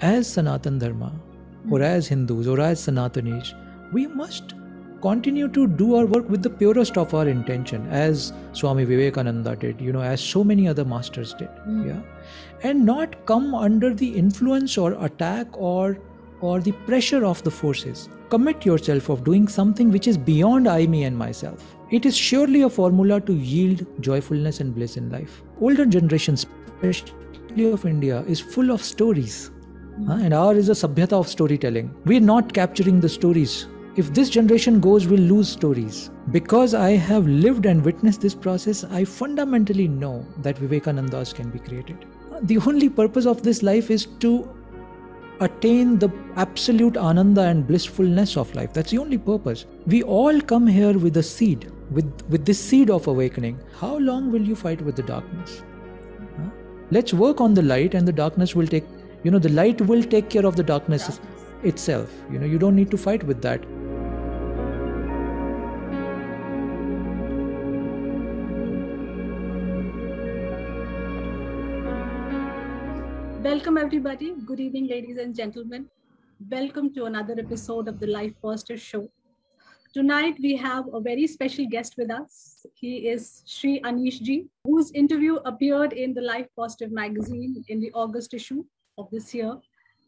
as Sanatan Dharma, or as Hindus, or as Sanatanis, we must continue to do our work with the purest of our intention, as Swami Vivekananda did, you know, as so many other masters did. Mm. Yeah. And not come under the influence or attack or or the pressure of the forces. Commit yourself of doing something which is beyond I, me, and myself. It is surely a formula to yield joyfulness and bliss in life. Older generations, especially of India, is full of stories. And ours is a sabhyata of storytelling. We're not capturing the stories. If this generation goes, we'll lose stories. Because I have lived and witnessed this process, I fundamentally know that Vivekanandas can be created. The only purpose of this life is to attain the absolute ananda and blissfulness of life. That's the only purpose. We all come here with a seed, with, with this seed of awakening. How long will you fight with the darkness? Let's work on the light, and the darkness will take, you know, the light will take care of the darkness itself. You know, you don't need to fight with that. Welcome, everybody. Good evening, ladies and gentlemen. Welcome to another episode of the Life Positive Show. Tonight, we have a very special guest with us. He is Sri Anish Ji, whose interview appeared in the Life Positive magazine in the August issue of this year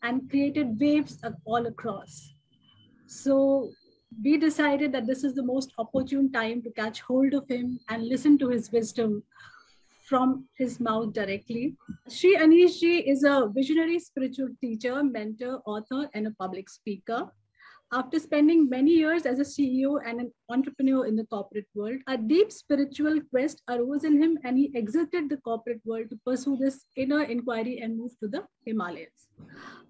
and created waves all across. So, we decided that this is the most opportune time to catch hold of him and listen to his wisdom from his mouth directly. Sri Anish Ji is a visionary spiritual teacher, mentor, author, and a public speaker. After spending many years as a CEO and an entrepreneur in the corporate world, a deep spiritual quest arose in him and he exited the corporate world to pursue this inner inquiry and move to the Himalayas.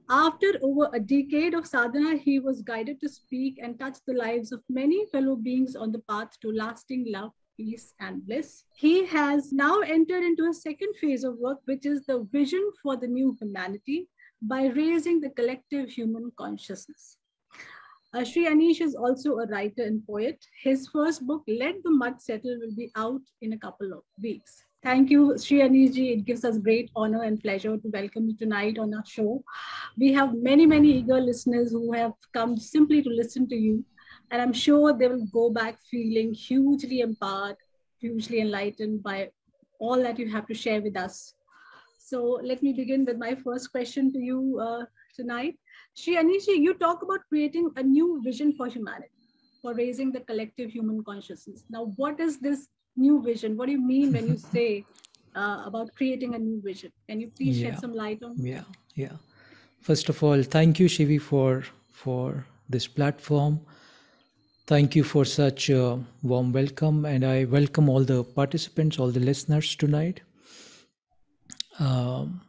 After over a decade of sadhana, he was guided to speak and touch the lives of many fellow beings on the path to lasting love, peace, and bliss. He has now entered into a second phase of work, which is the vision for the new humanity by raising the collective human consciousness. Uh, Sri Anish is also a writer and poet. His first book, Let the Mud Settle, will be out in a couple of weeks. Thank you, Sri Anish ji. It gives us great honor and pleasure to welcome you tonight on our show. We have many, many eager listeners who have come simply to listen to you. And I'm sure they will go back feeling hugely empowered, hugely enlightened by all that you have to share with us. So let me begin with my first question to you uh, tonight. Sri Anishi, you talk about creating a new vision for humanity, for raising the collective human consciousness. Now, what is this new vision? What do you mean when you say uh, about creating a new vision? Can you please Yeah. shed some light on? Yeah, yeah. First of all, thank you, Shivi, for for this platform. Thank you for such a warm welcome, and I welcome all the participants, all the listeners tonight. Um,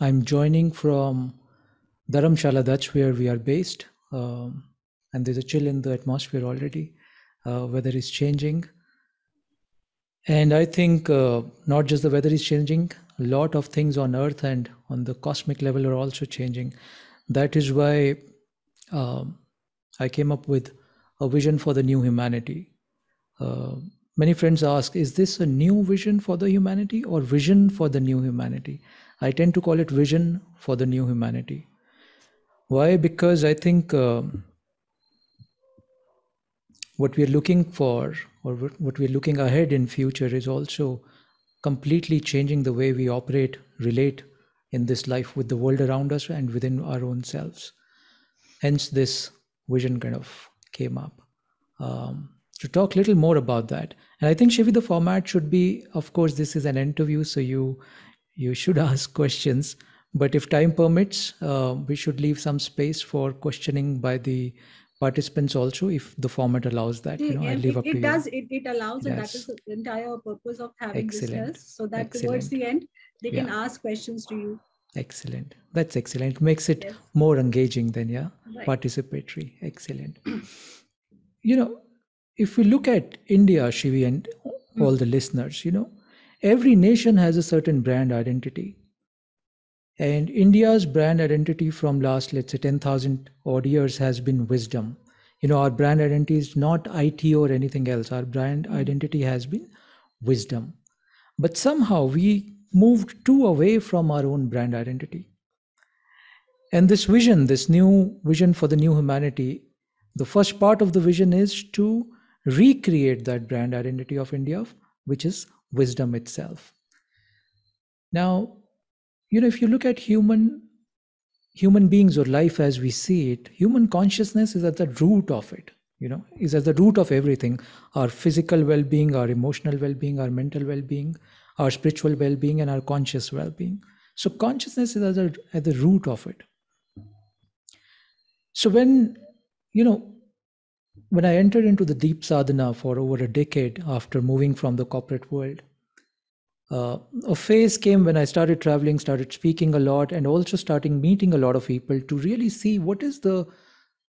I'm joining from Dharamshala, Dutch, where we are based, um, and there's a chill in the atmosphere already. Uh, weather is changing, and I think uh, not just the weather is changing, a lot of things on Earth and on the cosmic level are also changing. That is why um, I came up with a vision for the new humanity. Uh, many friends ask, is this a new vision for the humanity or vision for the new humanity? I tend to call it vision for the new humanity. Why? Because I think um, what we are looking for or what what we are looking ahead in future is also completely changing the way we operate, relate in this life with the world around us and within our own selves. Hence, this vision kind of came up. Um, to talk a little more about that, and I think Shivi, the format should be, of course, this is an interview, so you you should ask questions. But if time permits, uh, we should leave some space for questioning by the participants also, if the format allows that. You know, I leave it, up to it you. does, it, it allows, and that is the entire purpose of having Excellent. listeners, so that towards the end, they can ask questions to you. Excellent. That's excellent. Makes it Yes. more engaging than yeah? Right. Participatory. Excellent. you know, if we look at India, Shivi, and all the listeners, you know, every nation has a certain brand identity. And India's brand identity from last, let's say, 10,000 odd years has been wisdom. You know, our brand identity is not IT or anything else. Our brand hmm. identity has been wisdom. But somehow we moved too away from our own brand identity. and this vision this new vision for the new humanity the first part of the vision is to recreate that brand identity of india which is wisdom itself now you know if you look at human human beings or life as we see it human consciousness is at the root of it you know is at the root of everything. Our physical well-being our emotional well-being our mental well-being our spiritual well-being and our conscious well-being. So consciousness is at the, at the root of it. So when you know when i entered into the deep sadhana for over a decade after moving from the corporate world uh, a phase came when I started traveling, started speaking a lot, and also starting meeting a lot of people to really see what is the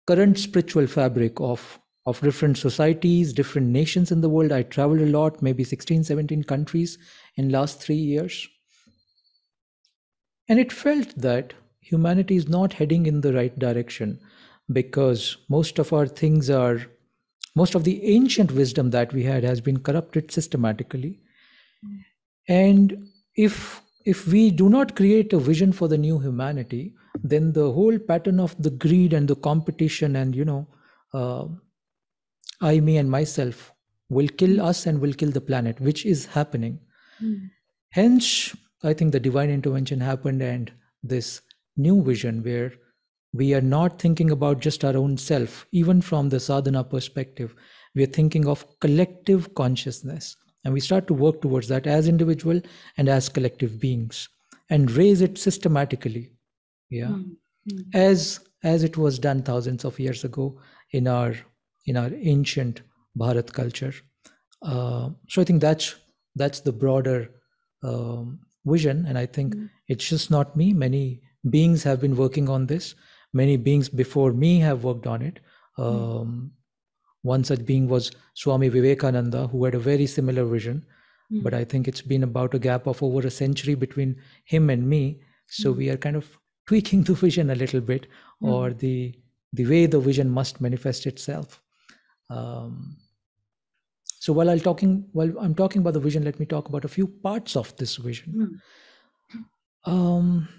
current spiritual fabric of of different societies, different nations in the world. I traveled a lot, maybe 16, 17 countries in last three years. And it felt that humanity is not heading in the right direction because most of our things are, most of the ancient wisdom that we had has been corrupted systematically. And if if we do not create a vision for the new humanity, then the whole pattern of the greed and the competition and you know, uh, I, me, and myself will kill us and will kill the planet, which is happening. Mm. Hence, I think the divine intervention happened and this new vision where we are not thinking about just our own self, even from the sadhana perspective, we are thinking of collective consciousness and we start to work towards that as individual and as collective beings and raise it systematically. Yeah. Mm-hmm. as as it was done thousands of years ago in our in our ancient bharat culture. Uh, so i think that's that's the broader um, vision. And i think mm-hmm. it's just not me. Many beings have been working on this. Many beings before me have worked on it. Hmm. um, one such being was Swami Vivekananda, who had a very similar vision. Mm. But I think it's been about a gap of over a century between him and me. So mm. we are kind of tweaking the vision a little bit, mm. or the the way the vision must manifest itself. Um, so while I'm talking, while I'm talking about the vision, let me talk about a few parts of this vision. Hmm. Um,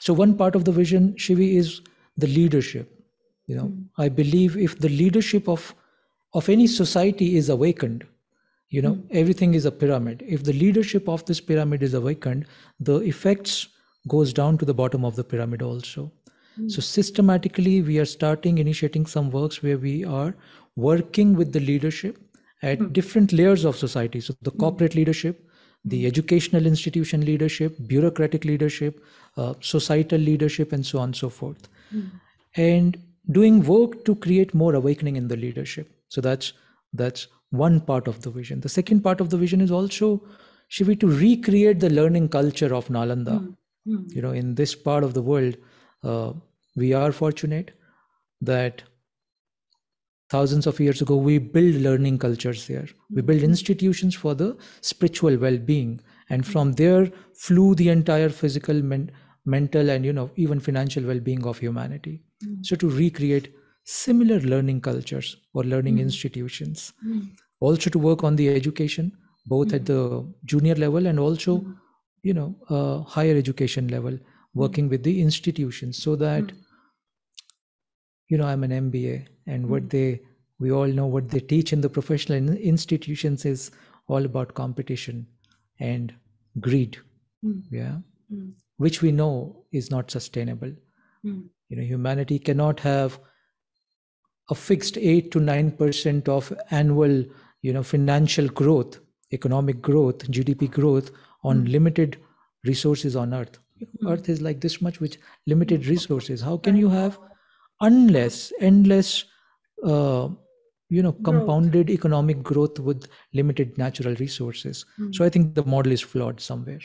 so one part of the vision, Shivi, is the leadership you know mm. i believe if the leadership of of any society is awakened you know mm. everything is a pyramid if the leadership of this pyramid is awakened the effects goes down to the bottom of the pyramid also mm. so systematically we are starting initiating some works where we are working with the leadership at hmm. different layers of society so the hmm. corporate leadership the hmm. educational institution leadership bureaucratic leadership uh, societal leadership and so on and so forth and doing work to create more awakening in the leadership. So that's that's one part of the vision. The second part of the vision is also shivi to recreate the learning culture of nalanda? Mm-hmm. you know in this part of the world uh, we are fortunate that thousands of years ago we build learning cultures there we hmm. build institutions for the spiritual well-being. And from there flew the entire physical men- mental and you know even financial well-being of humanity. Mm. so to recreate similar learning cultures or learning mm. institutions. Mm. also to work on the education both at the junior level and also you know uh, higher education level working with the institutions so that you know i'm an mba and what they we all know what they teach in the professional institutions is all about competition and greed. Yeah which we know is not sustainable. Mm. You know, humanity cannot have a fixed eight to nine percent of annual, you know, financial growth, economic growth, GDP growth on mm. limited resources on Earth. Mm. Earth is like this much with limited resources. How can you have unless endless uh, you know compounded growth. economic growth with limited natural resources mm. so i think the model is flawed somewhere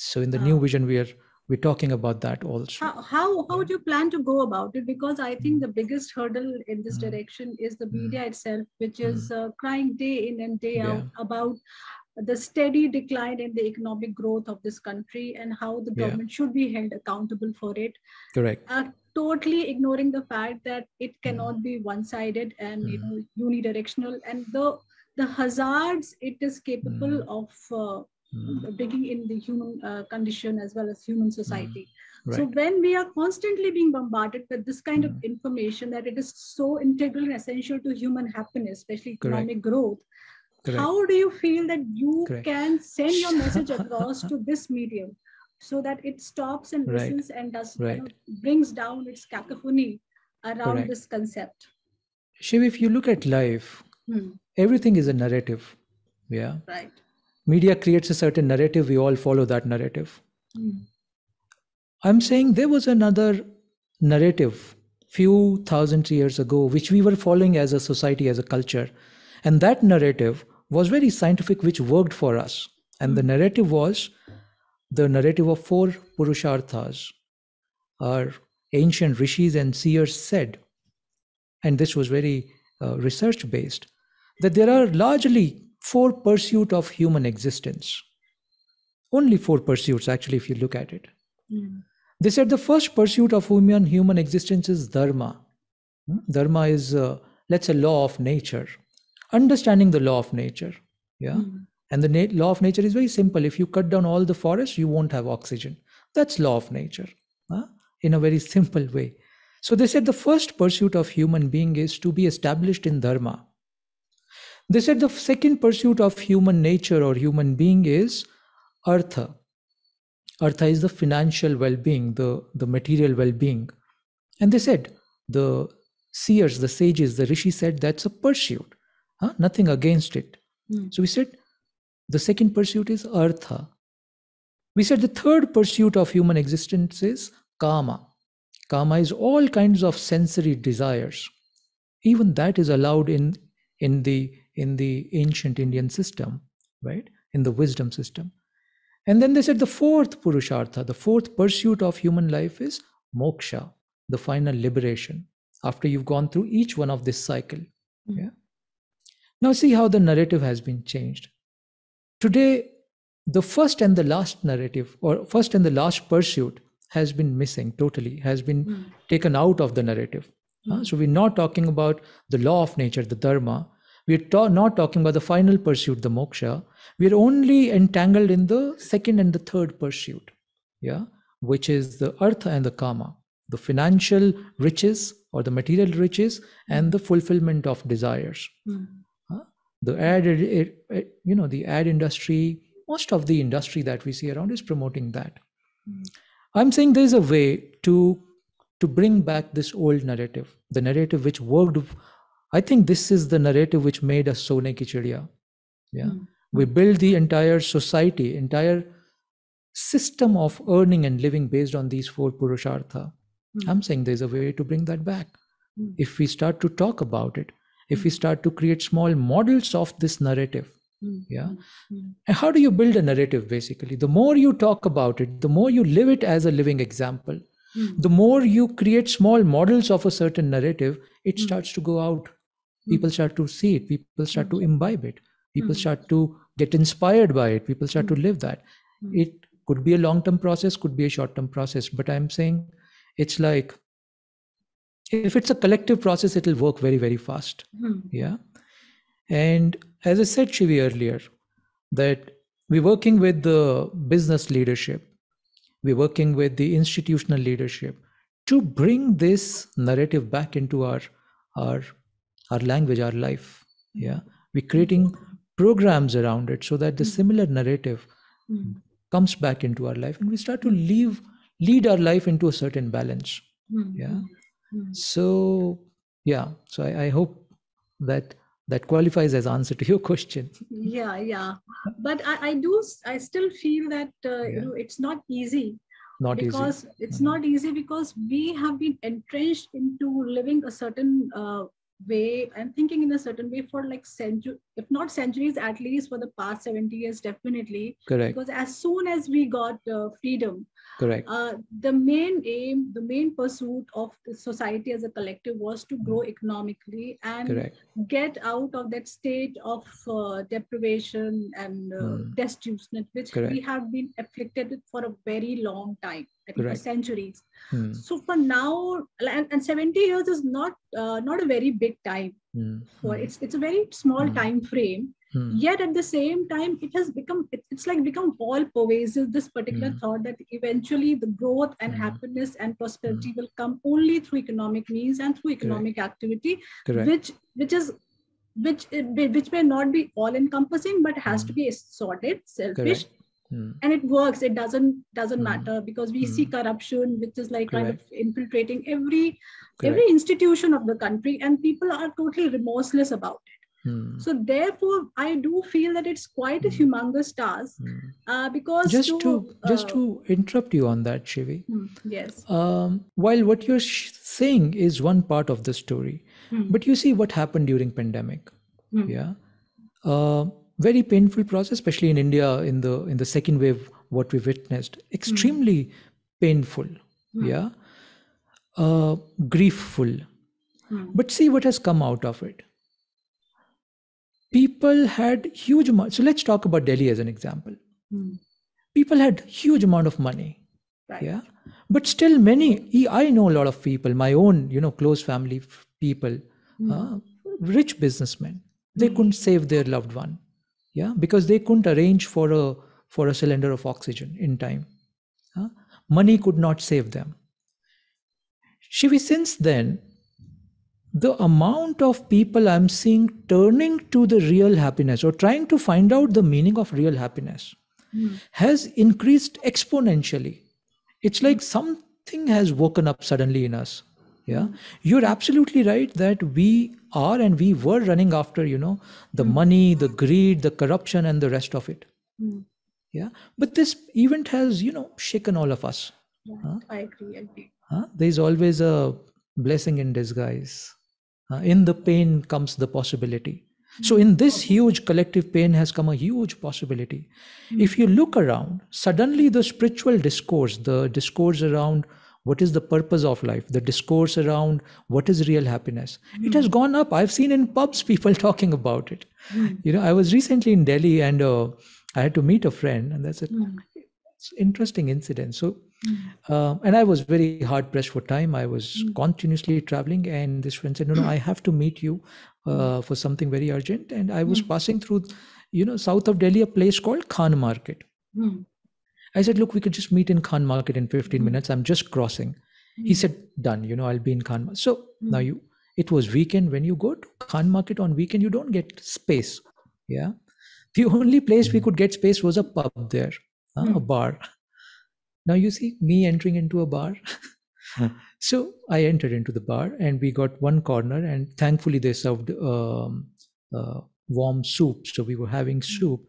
so in the new vision we are we're talking about that also how, how, how would you plan to go about it because i think the biggest hurdle in this mm. direction is the media mm. itself which is mm. uh, crying day in and day yeah. out about the steady decline in the economic growth of this country and how the government yeah. should be held accountable for it correct uh, totally ignoring the fact that it cannot mm. be one sided and you know unidirectional and the the hazards it is capable of uh, mm. bringing in the human uh, condition as well as human society. Mm. Right. So when we are constantly being bombarded with this kind of Mm. information that it is so integral and essential to human happiness, especially economic growth, Correct. how do you feel that you Correct. can send your message across to this medium so that it stops and Right. listens and does you know, brings down its cacophony around Correct. this concept? Shiv, if you look at life, Hmm, everything is a narrative. Yeah. right. Media creates a certain narrative. We all follow that narrative. Hmm, I'm saying there was another narrative few thousand years ago, which we were following as a society, as a culture. And that narrative was very scientific, which worked for us. And the narrative was the narrative of four Purusharthas. Our ancient rishis and seers said, and this was very uh, research based, that there are largely four pursuit of human existence. Only four pursuits, actually, if you look at it. hmm, They said the first pursuit of human human existence is dharma. Dharma is, uh, let's say, law of nature. Understanding the law of nature. Yeah. hmm, And the law of nature is very simple. If you cut down all the forests, you won't have oxygen. That's law of nature. huh? In a very simple way. So they said the first pursuit of human being is to be established in dharma. They said the second pursuit of human nature or human being is artha. Artha is the financial well-being, the, the material well-being. And they said the seers, the sages, the rishi said that's a pursuit. huh? Nothing against it. hmm, So we said the second pursuit is artha. We said the third pursuit of human existence is kama. Kama is all kinds of sensory desires. Even that is allowed in in the in the ancient Indian system, right? In the wisdom system. And then they said the fourth purushartha, the fourth pursuit of human life is moksha, the final liberation. After you've gone through each one of this cycle. Hmm. Yeah. Now see how the narrative has been changed. Today, the first and the last narrative, or first and the last pursuit, has been missing totally, has been hmm, taken out of the narrative. Uh, Hmm. so we're not talking about the law of nature, the dharma. We're ta- not talking about the final pursuit, the moksha. We're only entangled in the second and the third pursuit, yeah, which is the artha and the kama, the financial riches or the material riches and the fulfillment of desires. Hmm, the ad it, it- you know the ad industry most of the industry that we see around is promoting that. Hmm, i'm saying there's a way to to bring back this old narrative the narrative which worked i think this is the narrative which made us sone ki chidiya yeah. Hmm, we build the entire society entire system of earning and living based on these four purushartha. Hmm, i'm saying there's a way to bring that back. Hmm, if we start to talk about it if we start to create small models of this narrative hmm, yeah. hmm, and how do you build a narrative basically? The more you talk about it the more you live it as a living example. Hmm, the more you create small models of a certain narrative it Mm. starts to go out people start to see it. People start to imbibe it. People Mm. start to get inspired by it. People start to live that. It could be a long term process could be a short term process but i'm saying it's like if it's a collective process it'll work very very fast. Hmm, yeah? And as i said shivi earlier that we're working with the business leadership. We're working with the institutional leadership to bring this narrative back into our our our language our life. Yeah. We're creating programs around it so that the similar narrative hmm, comes back into our life and we start to leave lead our life into a certain balance. Hmm, Yeah. hmm, hmm. so yeah. So i, I hope that that qualifies as answer to your question. Yeah yeah. But i, I do i still feel that uh, you know it's not easy. Not easy. Because it's Mhm. not easy because we have been entrenched into living a certain uh, way and thinking in a certain way for like century if not centuries at least for the past 70 years definitely. Correct. Because as soon as we got uh, freedom correct. uh, the main aim the main pursuit of the society as a collective was to grow economically and correct. get out of that state of uh, deprivation and uh, Hmm. destitution which we have been afflicted with for a very long time I think, for centuries. Hmm. So for now, and, and 70 years is not uh, not a very big time. Hmm. For Hmm. it's it's a very small Hmm. time frame. Hmm. Yet at the same time, it has become it, it's like become all pervasive. This particular Hmm. thought that eventually the growth and happiness and prosperity will come only through economic means and through economic activity, Correct. which which is which which may not be all encompassing but has to be sorted selfish Correct. Hmm. and it works it doesn't doesn't Hmm. matter because we see Hmm. corruption which is like kind of infiltrating every Correct. every institution of the country and people are totally remorseless about it Hmm. so therefore i do feel that it's quite a Hmm. humongous task Hmm. uh, because Just to just uh, to interrupt you on that, Shivi. hmm, yes Um, while what you're sh- saying is one part of the story, but you see what happened during pandemic. Yeah, uh, very painful process, especially in India in the in the second wave. What we witnessed, extremely painful. hmm, Yeah, uh, griefful. hmm, But see what has come out of it. People had huge amount. So let's talk about Delhi as an example. hmm, People had huge amount of money. right Yeah, but still many. I know a lot of people, my own, you know, close family people, Hmm, uh, rich businessmen. They Hmm. couldn't save their loved one. Yeah, because they couldn't arrange for a for a cylinder of oxygen in time. Uh, money could not save them. Shivi, since then, the amount of people I'm seeing turning to the real happiness or trying to find out the meaning of real happiness hmm, has increased exponentially. It's like something has woken up suddenly in us. Yeah, you're absolutely right that we are and we were running after, you know, the money, the greed, the corruption, and the rest of it. hmm, Yeah, but this event has, you know, shaken all of us. right. Huh? i agree i agree Huh? There's always a blessing in disguise. Uh, in the pain comes the possibility. So, in this huge collective pain has come a huge possibility. If you look around, suddenly the spiritual discourse, the discourse around what is the purpose of life, the discourse around what is real happiness, it has gone up. I've seen in pubs people talking about it. Hmm, You know, I was recently in Delhi and uh, I had to meet a friend, and that's a hmm, it's interesting incident. So, hmm, uh, and I was very hard pressed for time. I was Mm. continuously traveling, and this friend said, "No, no, I have to meet you uh, for something very urgent." And I was Mm. passing through, you know, south of Delhi, a place called Khan Market. hmm, I said, "Look, we could just meet in Khan Market in 15 Mm. minutes. I'm just crossing." He hmm, said, "Done. You know, I'll be in Khan." Market. So now Mm. you, it was weekend. When you go to Khan Market on weekend, you don't get space. Yeah, the only place we could get space was a pub there, uh, a Mm. bar. Now you see me entering into a bar. so I entered into the bar and we got one corner, and thankfully they served um, uh, warm soup. So we were having soup.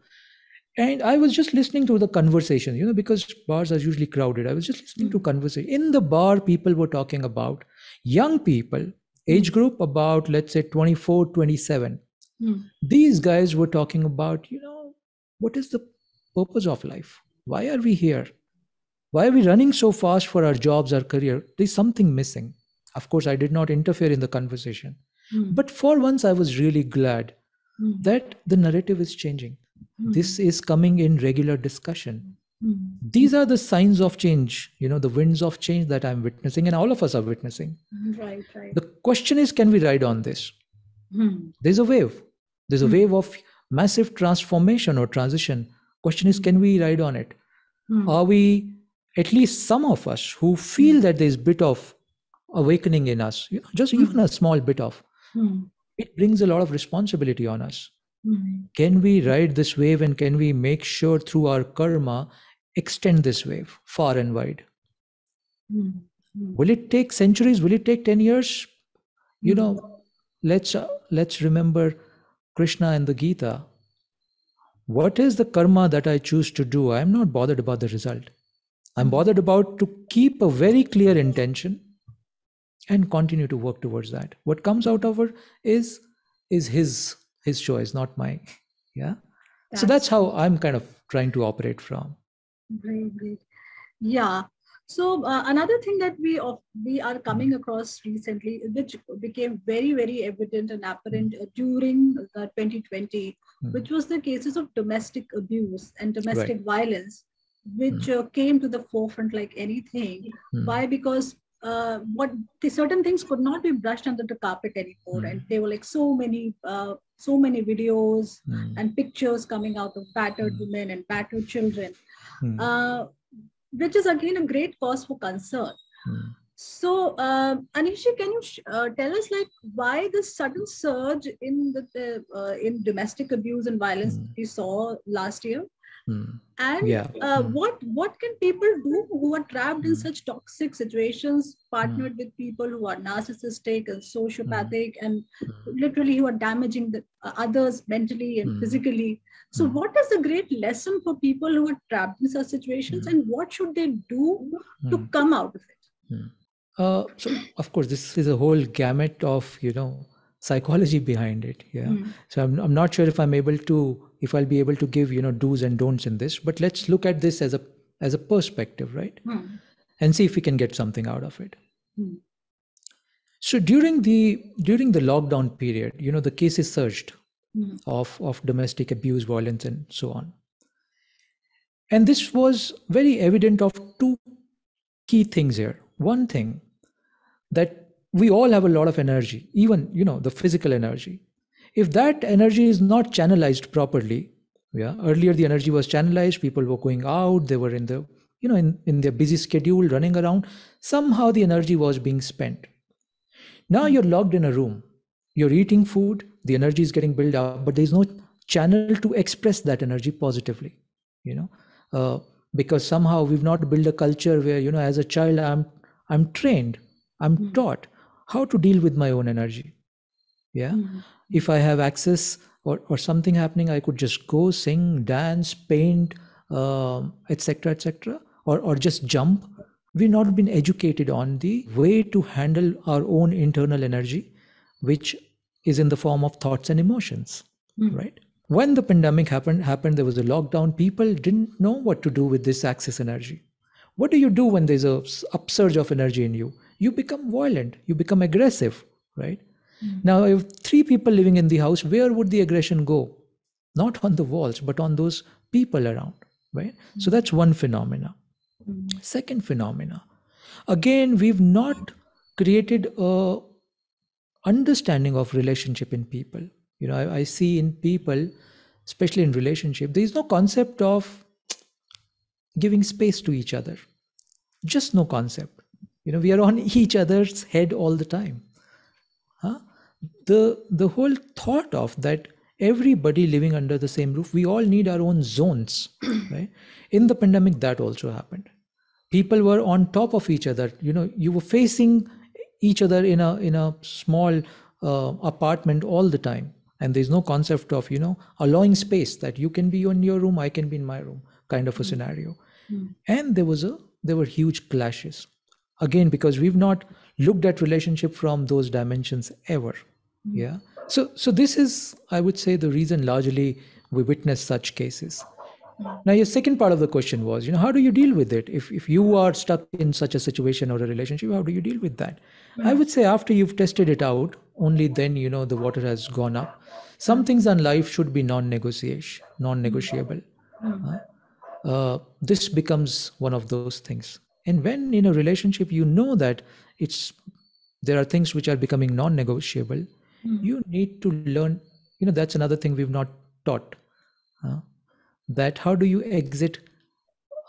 And I was just listening to the conversation, you know, because bars are usually crowded. I was just listening to conversation. In the bar, people were talking about young people, age group about, let's say, 24, 27 hmm, these guys were talking about you know what is the purpose of life? Why are we here? Why are we running so fast for our jobs our career? There's something missing. Of course i did not interfere in the conversation. Hmm, but for once i was really glad hmm, that the narrative is changing hmm, this is coming in regular discussion. Hmm, these are the signs of change you know the winds of change that i'm witnessing and all of us are witnessing. Right right. The question is can we ride on this? Hmm, there's a wave. There's a wave of massive transformation or transition. Question is can we ride on it? Are we at least some of us who feel that there's bit of awakening in us you know, just even a small bit of it brings a lot of responsibility on us hmm, can we ride this wave and can we make sure through our karma extend this wave far and wide? Hmm, hmm, will it take centuries? Will it take 10 years? You know let's uh, let's remember krishna and the gita. What is the karma that i choose to do? I am not bothered about the result. I'm bothered about to keep a very clear intention and continue to work towards that. What comes out of it is is his his choice not mine yeah so that's how i'm kind of trying to operate from Great, great. Yeah. So uh, another thing that we of, we are coming across recently, which became very very evident and apparent uh, during the 2020, Hmm. which was the cases of domestic abuse and domestic violence, which uh, came to the forefront like anything. Hmm. Why? Because uh, what the certain things could not be brushed under the carpet anymore, Hmm. and there were like so many, uh, so many videos Hmm. and pictures coming out of battered Hmm. women and battered children, Hmm. uh, which is again a great cause for concern. Hmm. So, uh, Anishi, can you sh- uh, tell us like why the sudden surge in the, the uh, in domestic abuse and violence Hmm. we saw last year, Hmm. And Yeah. uh, Hmm. what what can people do who are trapped in Hmm. such toxic situations, partnered with people who are narcissistic and sociopathic, and literally who are damaging the uh, others mentally and physically? So, what is the great lesson for people who are trapped in such situations, and what should they do to come out of it? Uh, so of course, this is a whole gamut of you know psychology behind it. Yeah. So I'm, I'm not sure if I'm able to if I'll be able to give you know do's and don'ts in this, but let's look at this as a as a perspective, right? Hmm. And see if we can get something out of it. Hmm. So during the during the lockdown period, you know, the cases surged Hmm. of of domestic abuse, violence, and so on. And this was very evident of two key things here. One thing that we all have a lot of energy, even you know the physical energy. If that energy is not channelized properly, yeah, earlier the energy was channelized, people were going out, they were in the you know in, in their busy schedule running around. Somehow the energy was being spent. Now you're locked in a room, you're eating food, the energy is getting built up, but there's no channel to express that energy positively, you know, uh, because somehow we've not built a culture where, you know, as a child, I'm, I'm trained, I'm Mm. taught how to deal with my own energy. Yeah. Hmm. If I have access or, or something happening, I could just go sing, dance, paint, etc., etc., or, or just jump. We've not been educated on the way to handle our own internal energy, which is in the form of thoughts and emotions, Hmm. right? When the pandemic happened, happened, there was a lockdown. People didn't know what to do with this excess energy. What do you do when there's a upsurge of energy in you? You become violent. You become aggressive, right? Mm. Now, if three people living in the house, where would the aggression go? Not on the walls, but on those people around, right? So that's one phenomena. Hmm. Second phenomena. Again, we've not created a understanding of relationship in people. You know, I, I see in people, especially in relationship, there is no concept of giving space to each other. Just no concept. You know, we are on each other's head all the time. Huh? The the whole thought of that everybody living under the same roof, we all need our own zones, right? In the pandemic, that also happened. People were on top of each other. You know, you were facing each other in a in a small uh, apartment all the time, and there's no concept of you know allowing space that you can be in your room, I can be in my room, kind of a scenario. Hmm. And there was a there were huge clashes, again because we've not looked at relationship from those dimensions ever Mm-hmm. yeah. So so this is i would say the reason largely we witness such cases. Mm-hmm. Now your second part of the question was you know how do you deal with it? If if you are stuck in such a situation or a relationship how do you deal with that? I mm-hmm. would say after you've tested it out only then you know the water has gone up. Some things in life should be non-negotiation non-negotiable uh, this becomes one of those things. And when in a relationship you know that it's there are things which are becoming non-negotiable Hmm. you need to learn you know that's another thing we've not taught uh, that how do you exit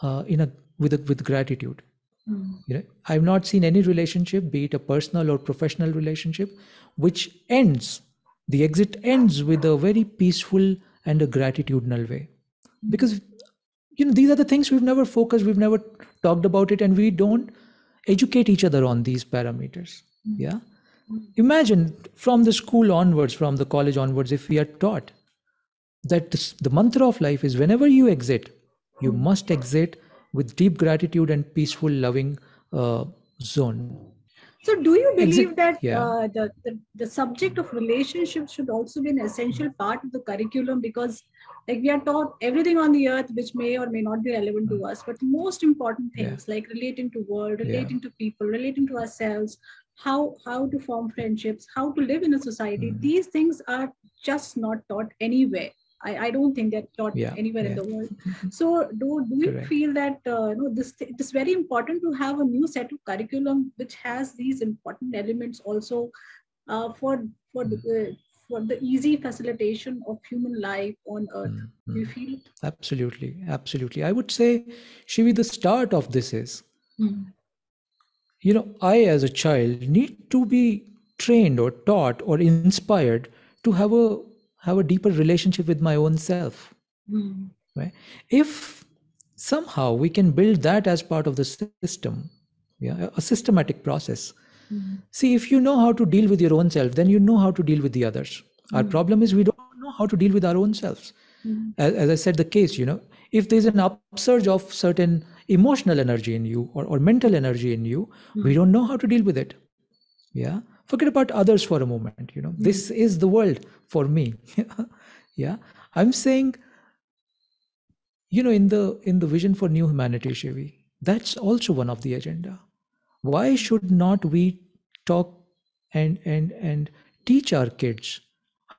uh, in a with a, with gratitude? Hmm. you know i've not seen any relationship be it a personal or professional relationship which ends the exit ends with a very peaceful and a gratitudinal way. Because you know these are the things we've never focused we've never talked about it and we don't educate each other on these parameters yeah imagine from the school onwards from the college onwards if we are taught that this, the mantra of life is whenever you exit you must exit with deep gratitude and peaceful loving uh, zone So, do you believe Exit- that yeah. uh, the, the the subject of relationships should also be an essential part of the curriculum? Because, like, we are taught everything on the earth which may or may not be relevant to us, but most important Mm. Yeah. things like relating to world, Yeah. relating to people, relating to ourselves, how how to form friendships, how to live in a society. Mm. These things are just not taught anywhere I, I don't think they're taught Yeah, anywhere in the world. So do, do you feel that uh, you know this it is very important to have a new set of curriculum which has these important elements also uh, for for the uh, for the easy facilitation of human life on earth. Mm, Do you mm. feel it? Absolutely, absolutely. I would say, Shivi, the start of this is, Mm. You know, I as a child need to be trained or taught or inspired to have a have a deeper relationship with my own self. Mm. Right? If somehow we can build that as part of the system, yeah, a systematic process. Mm. See, if you know how to deal with your own self, then you know how to deal with the others. Our Mm. problem is we don't know how to deal with our own selves. Mm. as, as I said, the case, you know, if there's an upsurge of certain emotional energy in you or, or mental energy in you, we Mm. don't know how to deal with it. Yeah. Forget about others for a moment. You know, hmm. this is the world for me. yeah. I'm saying, you know, in the in the vision for new humanity, Shivi, that's also one of the agenda. Why should not we talk and and and teach our kids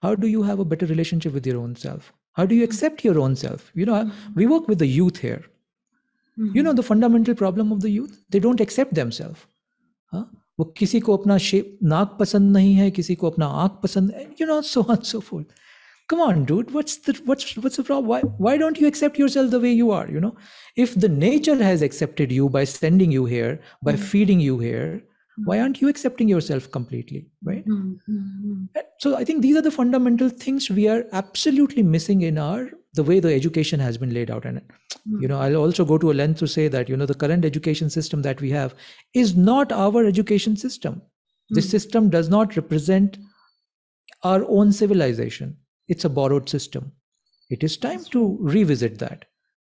how do you have a better relationship with your own self how do you hmm. accept your own self you know hmm. we work with the youth here you know the fundamental problem of the youth they don't accept themselves हाँ वो किसी को अपना shape नाक पसंद नहीं है किसी को अपना आंख पसंद है you know so on so forth come on dude what's the what's what's the problem why why don't you accept yourself the way you are you know if the nature has accepted you by sending you here by Mm. feeding you here why aren't you accepting yourself completely right? Mm. Mm. Uh, so i think these are the fundamental things we are absolutely missing in our the way the education has been laid out. And you know i'll also go to a length to say that you know the current education system that we have is not our education system. This Mm. system does not represent our own civilization. It's a borrowed system. It is time to revisit that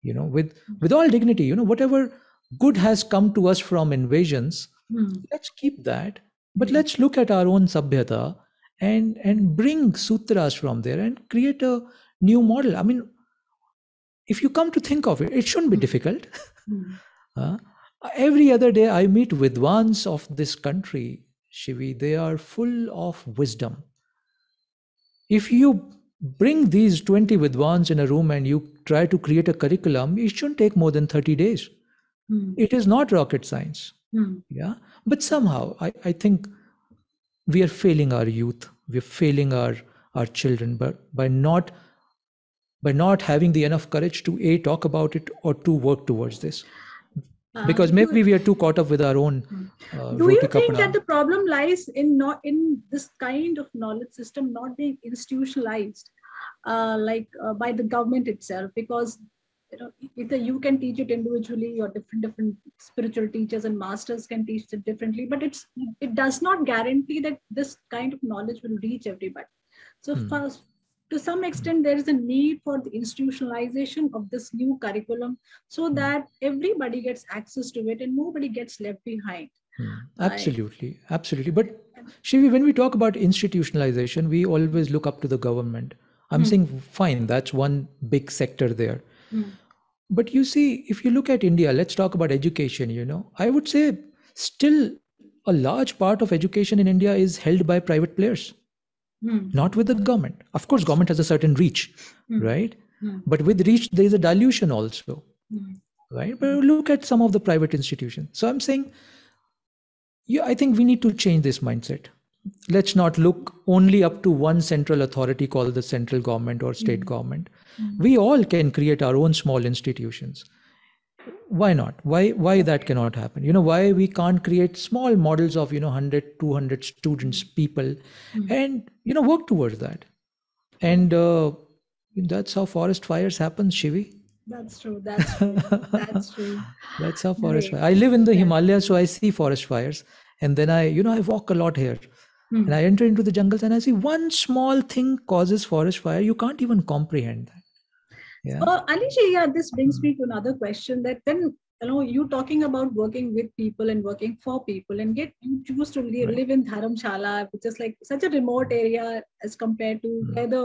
you know with with all dignity. You know whatever good has come to us from invasions Mm. let's keep that but Mm. let's look at our own sabhyata and and bring sutras from there and create a new model i mean if you come to think of it it shouldn't be Mm. difficult huh? every other day i meet vidwans of this country shivi they are full of wisdom if you bring these 20 vidwans in a room and you try to create a curriculum it shouldn't take more than 30 days Mm. it is not rocket science Mm. yeah but somehow i, I think we are failing our youth we're failing our our children but by not by not having the enough courage to a talk about it or to work towards this Uh, because do- maybe we are too caught up with our own Hmm. uh, do you think kapda. that the problem lies in not in this kind of knowledge system not being institutionalized uh, like uh, by the government itself because you know either you can teach it individually or different different spiritual teachers and masters can teach it differently but it's it does not guarantee that this kind of knowledge will reach everybody so Hmm. first to some extent there is a need for the institutionalization of this new curriculum so Hmm. that everybody gets access to it and nobody gets left behind. I- absolutely absolutely but shivi when we talk about institutionalization we always look up to the government i'm Hmm. saying fine that's one big sector there Hmm. but you see if you look at india let's talk about education you know i would say still a large part of education in india is held by private players Hmm. not with the government of course government has a certain reach Hmm. right Hmm. but with reach there is a dilution also Hmm. right but look at some of the private institutions so i'm saying yeah i think we need to change this mindset let's not look only up to one central authority called the central government or state Mhm. government Hmm. we all can create our own small institutions why not why why that cannot happen you know why we can't create small models of you know 100 200 students people Hmm. and you know work towards that and uh, that's how forest fires happen shivi That's true. That's true. That's true. that's how forest Great. fire i live in the Yeah. himalayas so i see forest fires and then i you know i walk a lot here Hmm. and i enter into the jungles and i see one small thing causes forest fire you can't even comprehend that yeah Uh, Alisha, yeah, this brings me to another question that then, you know, you're talking about working with people and working for people and yet you choose to live, Right. live in Dharamshala, which is like such a remote area as compared to Hmm. where the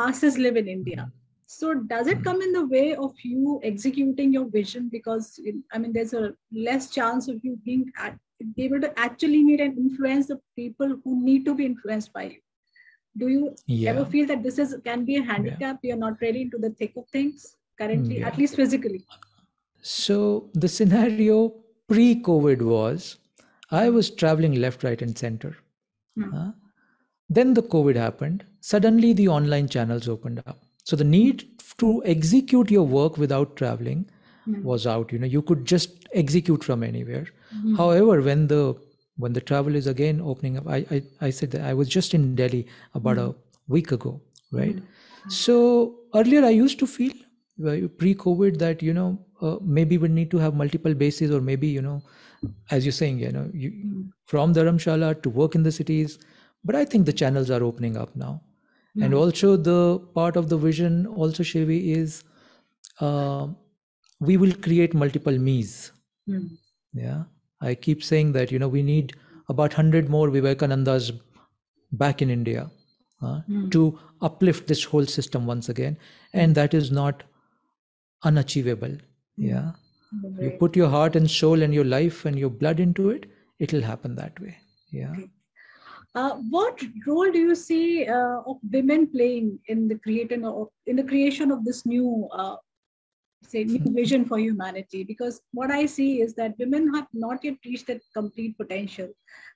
masses live in India. So does it Hmm. come in the way of you executing your vision? Because I mean, there's a less chance of you being at, able to actually meet and influence the people who need to be influenced by you. do you yeah ever feel that this is can be a handicap you're not really into the thick of things currently Yeah. at least physically so the scenario pre-covid was i was traveling left right and center Hmm. Huh? then the covid happened suddenly the online channels opened up so the need to execute your work without traveling Hmm. was out you know you could just execute from anywhere Mhm. however when the when the travel is again opening up i i, I said that i was just in delhi about a week ago right so earlier i used to feel pre-covid that you know uh, maybe we need to have multiple bases or maybe you know as you're saying you know you, Mm. from dharamshala to work in the cities but i think the channels are opening up now and Mm. also the part of the vision also shivi is uh, we will create multiple me's Mm. yeah i keep saying that you know we need about 100 more vivekanandas back in india uh, Mm. to uplift this whole system once again and that is not unachievable yeah? You put your heart and soul and your life and your blood into it it'll happen that way yeah? Uh, what role do you see uh, of women playing in the creating of in the creation of this new uh, say new vision for humanity? Because what I see is that women have not yet reached that complete potential.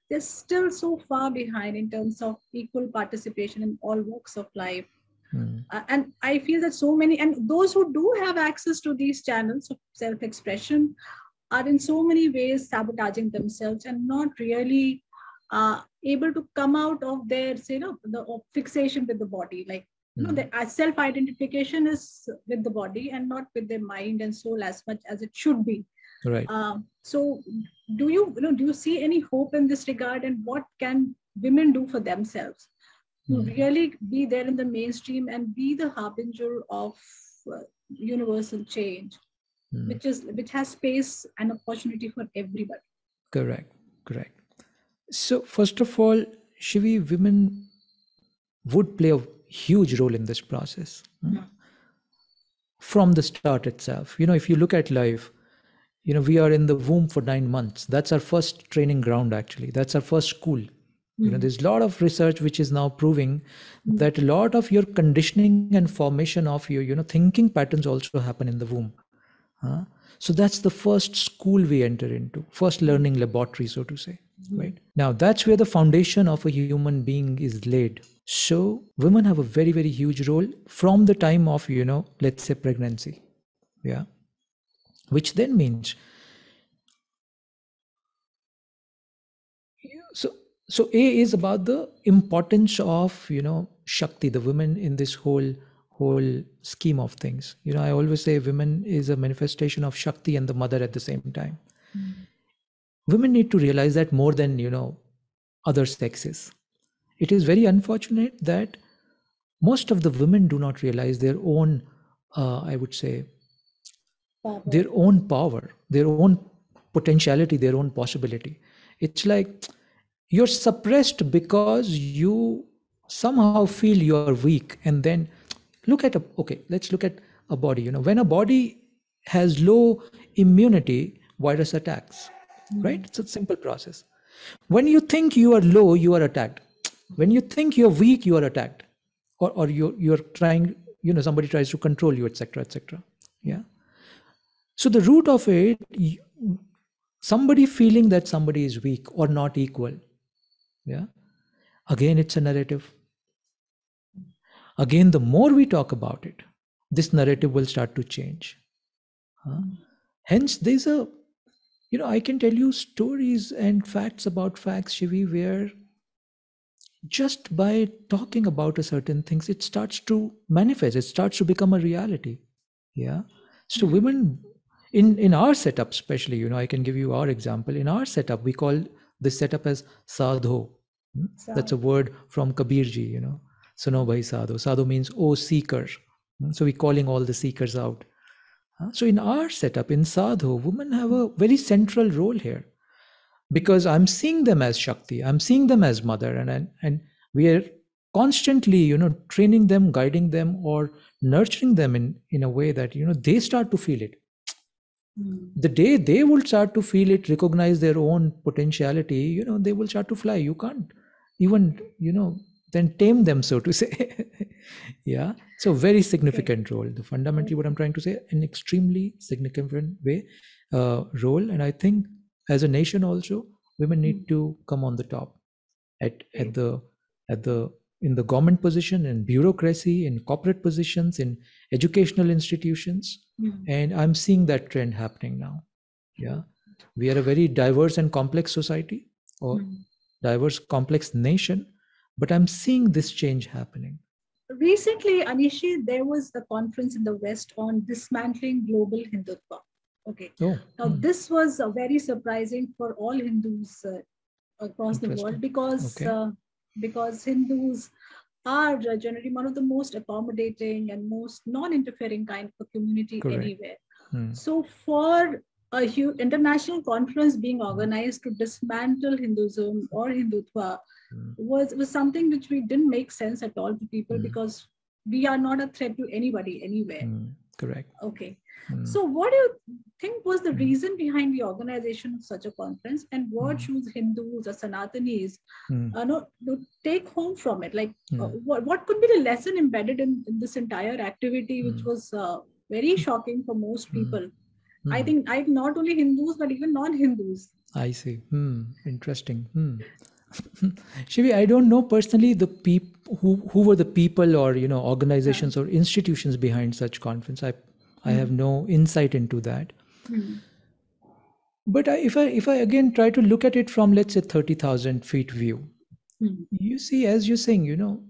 They're still so far behind in terms of equal participation in all walks of life. Hmm. Uh, and I feel that so many, and those who do have access to these channels of self expression are in so many ways sabotaging themselves and not really uh, able to come out of their, say, you know, the fixation with the body. Like, you know, Hmm. the self identification is with the body and not with their mind and soul as much as it should be. right Um, so, do you, you know, do you see any hope in this regard, and what can women do for themselves to Hmm. really be there in the mainstream and be the harbinger of uh, universal change, Hmm. which is which has space and opportunity for everybody? Correct, correct. So, first of all, Shivi, women would play a huge role in this process hmm, Mm. from the start itself. You know, if you look at life, you know, we are in the womb for nine months. That's our first training ground, actually. That's our first school. You know, Mm. there's a lot of research which is now proving Mm. that a lot of your conditioning and formation of your, you know, thinking patterns also happen in the womb. Huh? So that's the first school we enter into, first learning laboratory, so to say. Right now, that's where the foundation of a human being is laid. So women have a very, very huge role from the time of, you know, let's say pregnancy. Yeah. Which then means so so a is about the importance of you know shakti the women in this whole whole scheme of things you know i always say women is a manifestation of shakti and the mother at the same time hmm. women need to realize that more than you know other sexes it is very unfortunate that most of the women do not realize their own uh, i would say Power. their own power, their own potentiality, their own possibility. It's like you're suppressed because you somehow feel you're weak. And then look at a, okay, let's look at a body. You know, when a body has low immunity, virus attacks, right? It's a simple process. When you think you are low, you are attacked. When you think you're weak, you are attacked. Or, or you're, you're trying, you know, somebody tries to control you, etc., etc. Yeah. So the root of it, somebody feeling that somebody is weak or not equal. Yeah. Again, it's a narrative. Again, the more we talk about it, this narrative will start to change. Huh? Hence, there's a, you know, I can tell you stories and facts about facts, Shivi, where just by talking about a certain things, it starts to manifest. It starts to become a reality. Yeah. So women in in our setup especially you know i can give you our example in our setup we call this setup as Saadho Hmm? that's a word from kabirji you know suno bhai sadho sadho means oh seeker Hmm? so we're calling all the seekers out so in our setup in Saadho women have a very central role here because i'm seeing them as shakti i'm seeing them as mother and and, and we are constantly you know training them guiding them or nurturing them in in a way that you know they start to feel it. Mm. the day they will start to feel it recognize their own potentiality you know they will start to fly. You can't even you know then tame them so to say. Yeah? So very significant role. The fundamentally what i'm trying to say an extremely significant way uh, role and i think as a nation also women need Mm. to come on the top at at the at the in the government position in bureaucracy in corporate positions in educational institutions Mm. and i'm seeing that trend happening now yeah we are a very diverse and complex society or Mm. diverse complex nation but i'm seeing this change happening Recently, Anishji, there was a conference in the West on dismantling global Hindutva. Okay. oh Now, hmm, this was uh, very surprising for all Hindus uh, across the world because Okay. uh, because Hindus are uh, generally one of the most accommodating and most non-interfering kind of a community Correct. anywhere. hmm, So, for a hu- international conference being organized to dismantle Hinduism or Hindutva hmm, was was something which we didn't make sense at all to people Mm. because we are not a threat to anybody anywhere. hmm, correct Okay. Hmm. So, what do you think was the reason behind the organization of such a conference, and what Mm. should Hindus or Sanatanis hmm, uh, no, to take home from it? Like, uh, hmm. what, what could be the lesson embedded in, in this entire activity, which was uh, very shocking for most people? I Hmm. think I not only Hindus but even non-Hindus. I see. Hmm. Interesting. Hmm. Shivi, I don't know personally the peop who who were the people or you know organizations or institutions behind such conference. I I have no insight into that. But I, if I if I again try to look at it from let's say thirty thousand feet view, Hmm. you see as you're saying, you know,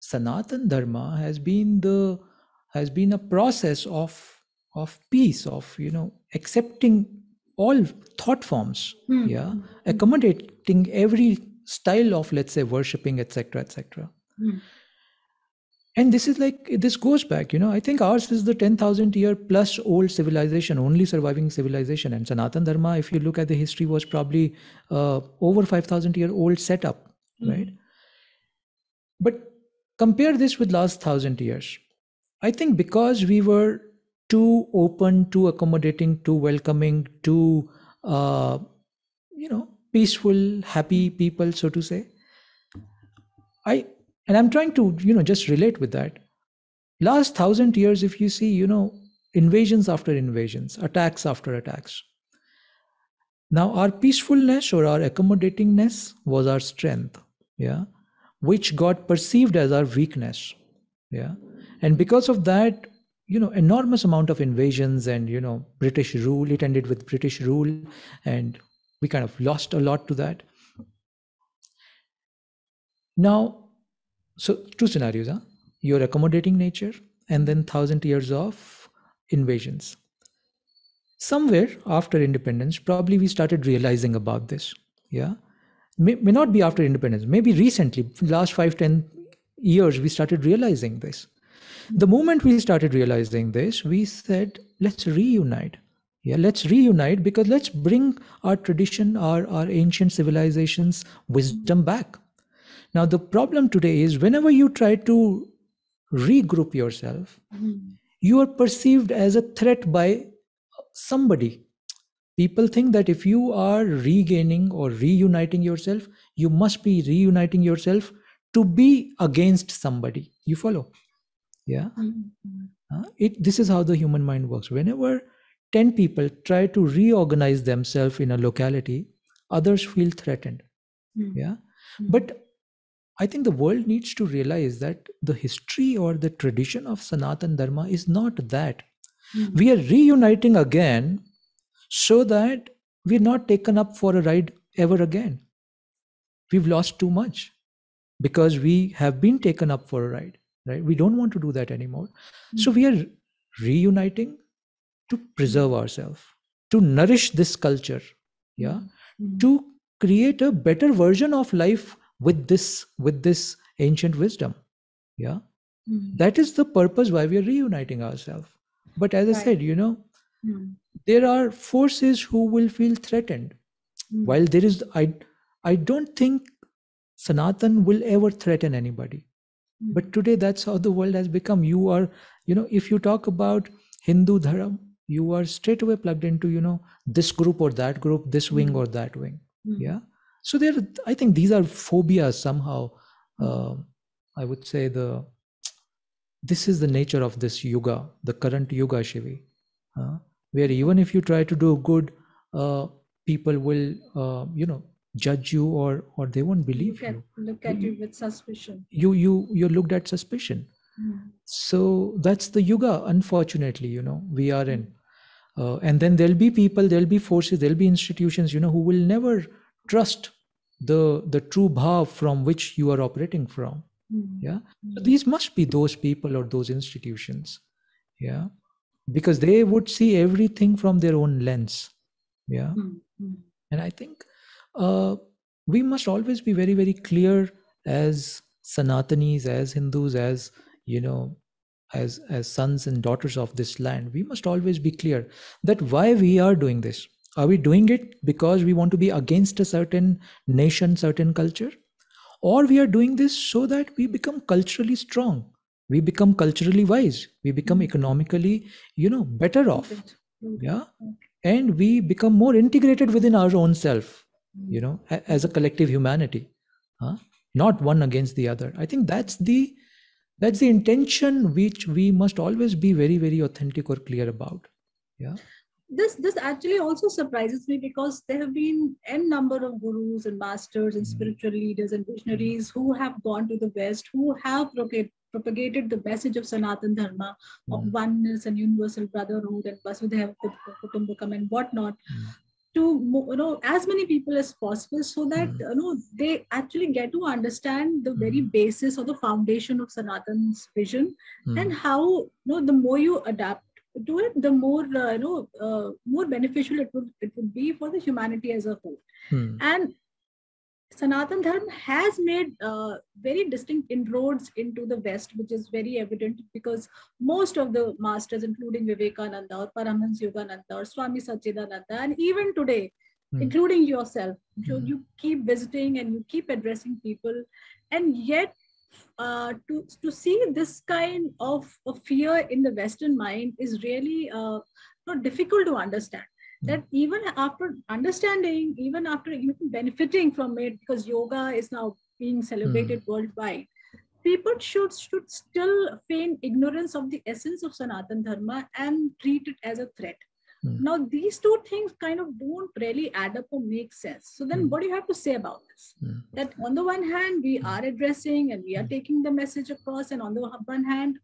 Sanatan Dharma has been the has been a process of of peace of you know accepting all thought forms Hmm. yeah accommodating every style of let's say worshipping etc etc Hmm. And this is like this goes back you know i think ours is the 10000 year plus old civilization only surviving civilization. And sanatan dharma if you look at the history was probably uh, over 5000 year old setup Hmm. right? But compare this with last 1000 years. I think because we were too open too accommodating too welcoming too uh, you know peaceful happy people so to say i and i'm trying to you know just relate with that. Last thousand years if you see you know invasions after invasions attacks after attacks. Now our peacefulness or our accommodatingness was our strength yeah which got perceived as our weakness yeah. And because of that you know enormous amount of invasions and you know british rule it ended with british rule and we kind of lost a lot to that. Now so two scenarios huh? your accommodating nature and then thousand years of invasions. Somewhere after independence probably we started realizing about this yeah? May, may not be after independence maybe recently last five ten years we started realizing this. The moment we started realizing this we said let's reunite. Yeah let's reunite because let's bring our tradition our our ancient civilizations wisdom back now the problem today is whenever you try to regroup yourself Hmm. you are perceived as a threat by somebody people think that if you are regaining or reuniting yourself you must be reuniting yourself to be against somebody you follow yeah Hmm. Hmm. Uh, it this is how the human mind works whenever 10 people try to reorganize themselves in a locality others feel threatened Hmm. yeah Hmm. but i think the world needs to realize that the history or the tradition of sanatan dharma is not that. Hmm. we are reuniting again so that we're not taken up for a ride ever again. We've lost too much because we have been taken up for a ride right? We don't want to do that anymore. So we are reuniting to preserve ourselves to nourish this culture yeah? Hmm. to create a better version of life with this with this ancient wisdom yeah Hmm. that is the purpose why we are reuniting ourselves but as i said you know Hmm. there are forces who will feel threatened Hmm. while there is i i don't think sanatan will ever threaten anybody Hmm. but today that's how the world has become you are you know if you talk about hindu dharma you are straight away plugged into you know this group or that group this wing Mm. or that wing Hmm. yeah so there i think these are phobias somehow uh, I would say the this is the nature of this yuga, the current yuga Shivi, uh, where even if you try to do good, uh, people will, uh, you know, judge you or or they won't believe look at, you. Look at you with suspicion. You you you're looked at suspicion. Mm. So that's the yuga. Unfortunately, you know, we are in. Uh, and then there'll be people, there'll be forces, there'll be institutions, you know, who will never trust the the true bhav from which you are operating from. Mm. Yeah. So these must be those people or those institutions. Yeah. Because they would see everything from their own lens. Yeah. Mm. Mm. And I think uh, we must always be very, very clear as Sanatanis, as Hindus, as you know, as as sons and daughters of this land. We must always be clear that why we are doing this. Are we doing it because we want to be against a certain nation, certain culture? Or we are doing this so that we become culturally strong, we become culturally wise, we become Mhm. economically, you know, better off. Yeah. And we become more integrated within our own self Mm. you know as a collective humanity huh? not one against the other i think that's the that's the intention which we must always be very very authentic or clear about yeah this this actually also surprises me because there have been n number of gurus and masters and Mhm. spiritual leaders and visionaries who have gone to the west who have propagated propagated the message of sanatan dharma of Mm, oneness and universal brotherhood and vasudhaiva kutumbakam and whatnot mm, to you know as many people as possible so that you know they actually get to understand the very basis or the foundation of sanatan's vision mm, and how you know the more you adapt to it the more uh, you know uh, more beneficial it would it would be for the humanity as a whole. Mm, and sanatan dharma has made uh, very distinct inroads into the west which is very evident because most of the masters including vivekananda or paramahansa yogananda or swami sachidananda and even today mm, including yourself Mhm. you keep visiting and you keep addressing people and yet uh, to to see this kind of, of fear in the western mind is really uh, not difficult to understand. That even after understanding even after even benefiting from it because yoga is now being celebrated worldwide people should should still feign ignorance of the essence of sanatan dharma and treat it as a threat Hmm. now these two things kind of don't really add up or make sense so then Hmm. what do you have to say about this mm, that on the one hand we Hmm. are addressing and we are Hmm. taking the message across and on the one hand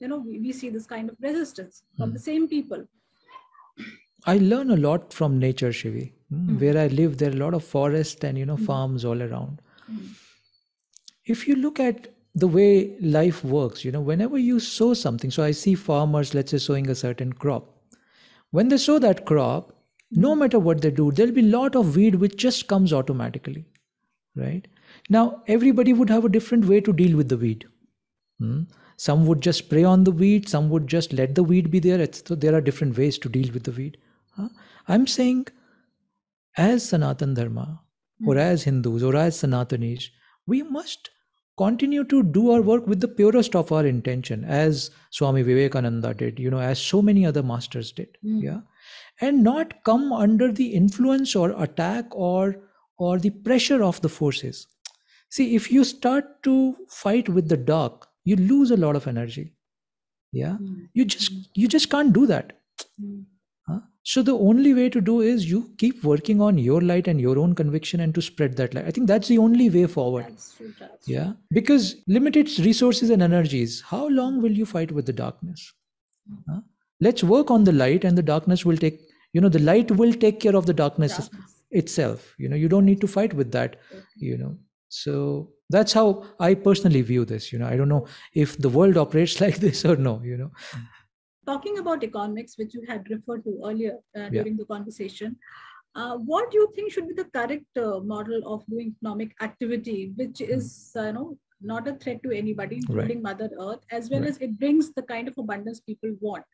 you know we, we see this kind of resistance from Hmm. the same people i learn a lot from nature shivi Mm, Mm. where i live there are a lot of forests and you know Mm. farms all around Mm. if you look at the way life works you know whenever you sow something so i see farmers let's say sowing a certain crop when they sow that crop no matter what they do there'll be a lot of weed which just comes automatically right now everybody would have a different way to deal with the weed Hmm? some would just spray on the weed some would just let the weed be there It's- so there are different ways to deal with the weed Huh? i'm saying as sanatan dharma or Mm. as hindus or as sanatanis we must continue to do our work with the purest of our intention as swami vivekananda did you know as so many other masters did Mm. yeah and not come under the influence or attack or or the pressure of the forces see if you start to fight with the dark you lose a lot of energy yeah Mm. you just you just can't do that Mm. Huh? so the only way to do is you keep working on your light and your own conviction and to spread that light i think that's the only way forward That's true. That's true. yeah because limited resources and energies how long will you fight with the darkness Huh? let's work on the light and the darkness will take you know the light will take care of the darkness Darkness. itself you know you don't need to fight with that Okay. you know so that's how i personally view this you know i don't know if the world operates like this or no you know hmm. Talking about economics, which you had referred to earlier uh, Yeah. during the conversation, uh, what do you think should be the correct uh, model of doing economic activity, which is uh, you know not a threat to anybody, including Mother Earth, as well Right. as it brings the kind of abundance people want,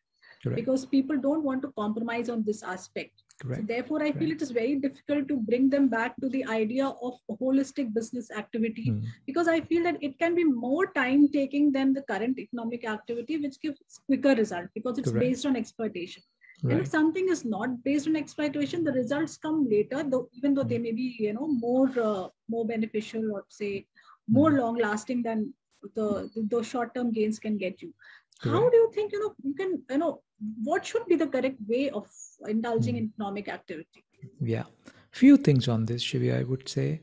correct because people don't want to compromise on this aspect. So therefore, I feel it is very difficult to bring them back to the idea of holistic business activity Hmm. because I feel that it can be more time taking than the current economic activity, which gives quicker result because it's Correct. based on exploitation. And if something is not based on exploitation, the results come later, though even though they may be, you know, more uh, more beneficial or say more Mm. long lasting than the, the those short term gains can get you how do you think you know you can you know what should be the correct way of indulging Mm. in economic activity Yeah. Few things on this, Shivi, I would say.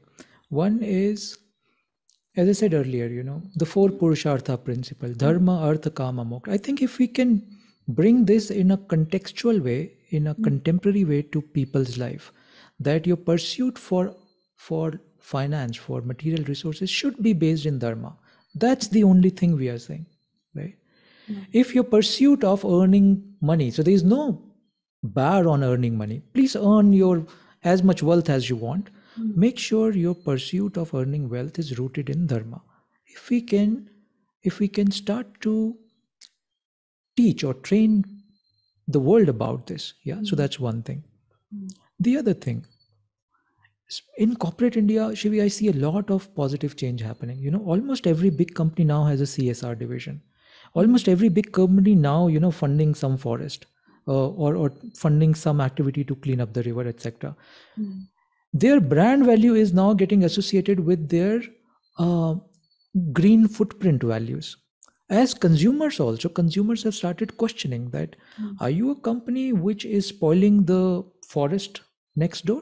One is, as I said earlier, you know, the four Purushartha principle, Dharma, Artha, Kama, Moksha. I think if we can bring this in a contextual way, in a Mm. contemporary way to people's life, that your pursuit for for finance, for material resources should be based in Dharma. That's the only thing we are saying, right? Mm. If your pursuit of earning money, so there is no bar on earning money. Please earn your as much wealth as you want. Mm. Make sure your pursuit of earning wealth is rooted in dharma. If we can, if we can start to teach or train the world about this, yeah. So Mm. that's one thing. Mm. The other thing, in corporate India, Shivi, I see a lot of positive change happening. You know, almost every big company now has a CSR division. Almost every big company now, you know, funding some forest uh, or, or funding some activity to clean up the river, etc. Mm. Their brand value is now getting associated with their uh, green footprint values. As consumers, also, consumers have started questioning that Mm. are you a company which is spoiling the forest next door?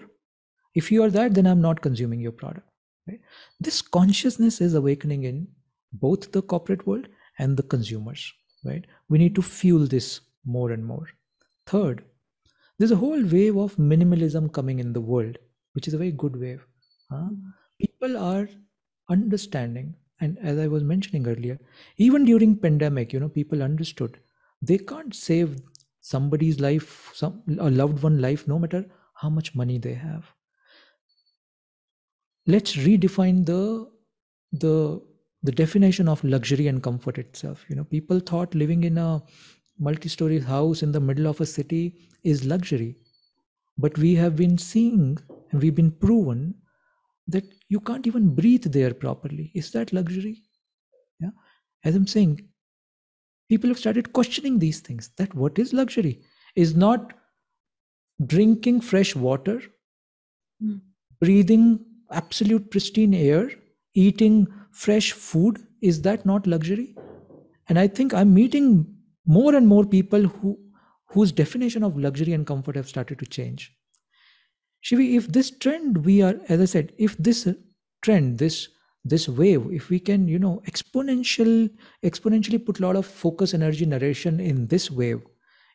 If you are that, then I'm not consuming your product. Right? This consciousness is awakening in both the corporate world and the consumers. Right? We need to fuel this more and more. Third, there's a whole wave of minimalism coming in the world, which is a very good wave. huh? People are understanding, and as I was mentioning earlier, even during pandemic, you know, people understood they can't save somebody's life, some a loved one life, no matter how much money they have. Let's redefine the the the definition of luxury and comfort itself. You know, people thought living in a multi-story house in the middle of a city is luxury, but we have been seeing and we've been proven that you can't even breathe there properly. Is that luxury? Yeah. As I'm saying, people have started questioning these things that what is luxury is not drinking fresh water Mm. breathing absolute pristine air eating fresh food is that not luxury? And i think i'm meeting more and more people who whose definition of luxury and comfort have started to change. Shivi if this trend we are as i said if this trend this this wave if we can you know exponential exponentially put a lot of focus energy narration in this wave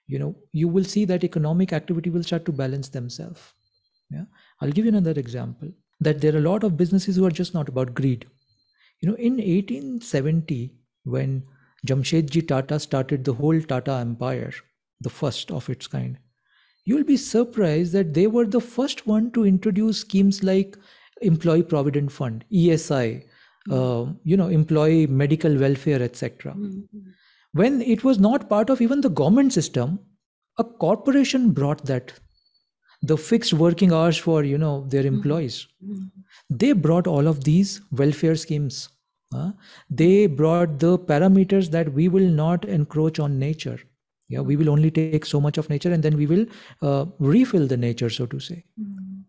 you know you will see that economic activity will start to balance themselves. Yeah? I'll give you another example that there are a lot of businesses who are just not about greed. You know in 1870 when jamshedji tata started the whole tata empire the first of its kind you'll be surprised that they were the first one to introduce schemes like employee provident fund esi uh, you know employee medical welfare etc Mm. when it was not part of even the government system a corporation brought that the fixed working hours for you know their employees Mm. they brought all of these welfare schemes huh? they brought the parameters that we will not encroach on nature yeah we will only take so much of nature and then we will uh, refill the nature so to say Mm.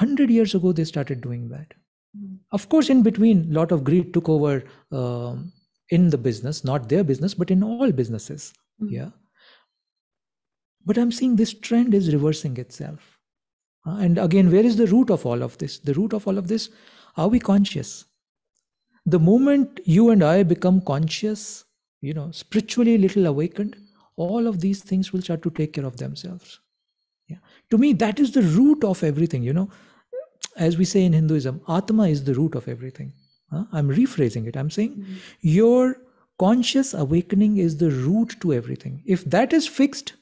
100 years ago they started doing that Mm. of course in between lot of greed took over um, in the business not their business but in all businesses Mm. yeah but i'm seeing this trend is reversing itself. Uh, and again where is the root of all of this? The root of all of this are we conscious? The moment you and i become conscious you know spiritually little awakened all of these things will start to take care of themselves. Yeah. To me that is the root of everything you know. As we say in hinduism atma is the root of everything. Huh? i'm rephrasing it. I'm saying Mm. your conscious awakening is the root to everything. If that is fixed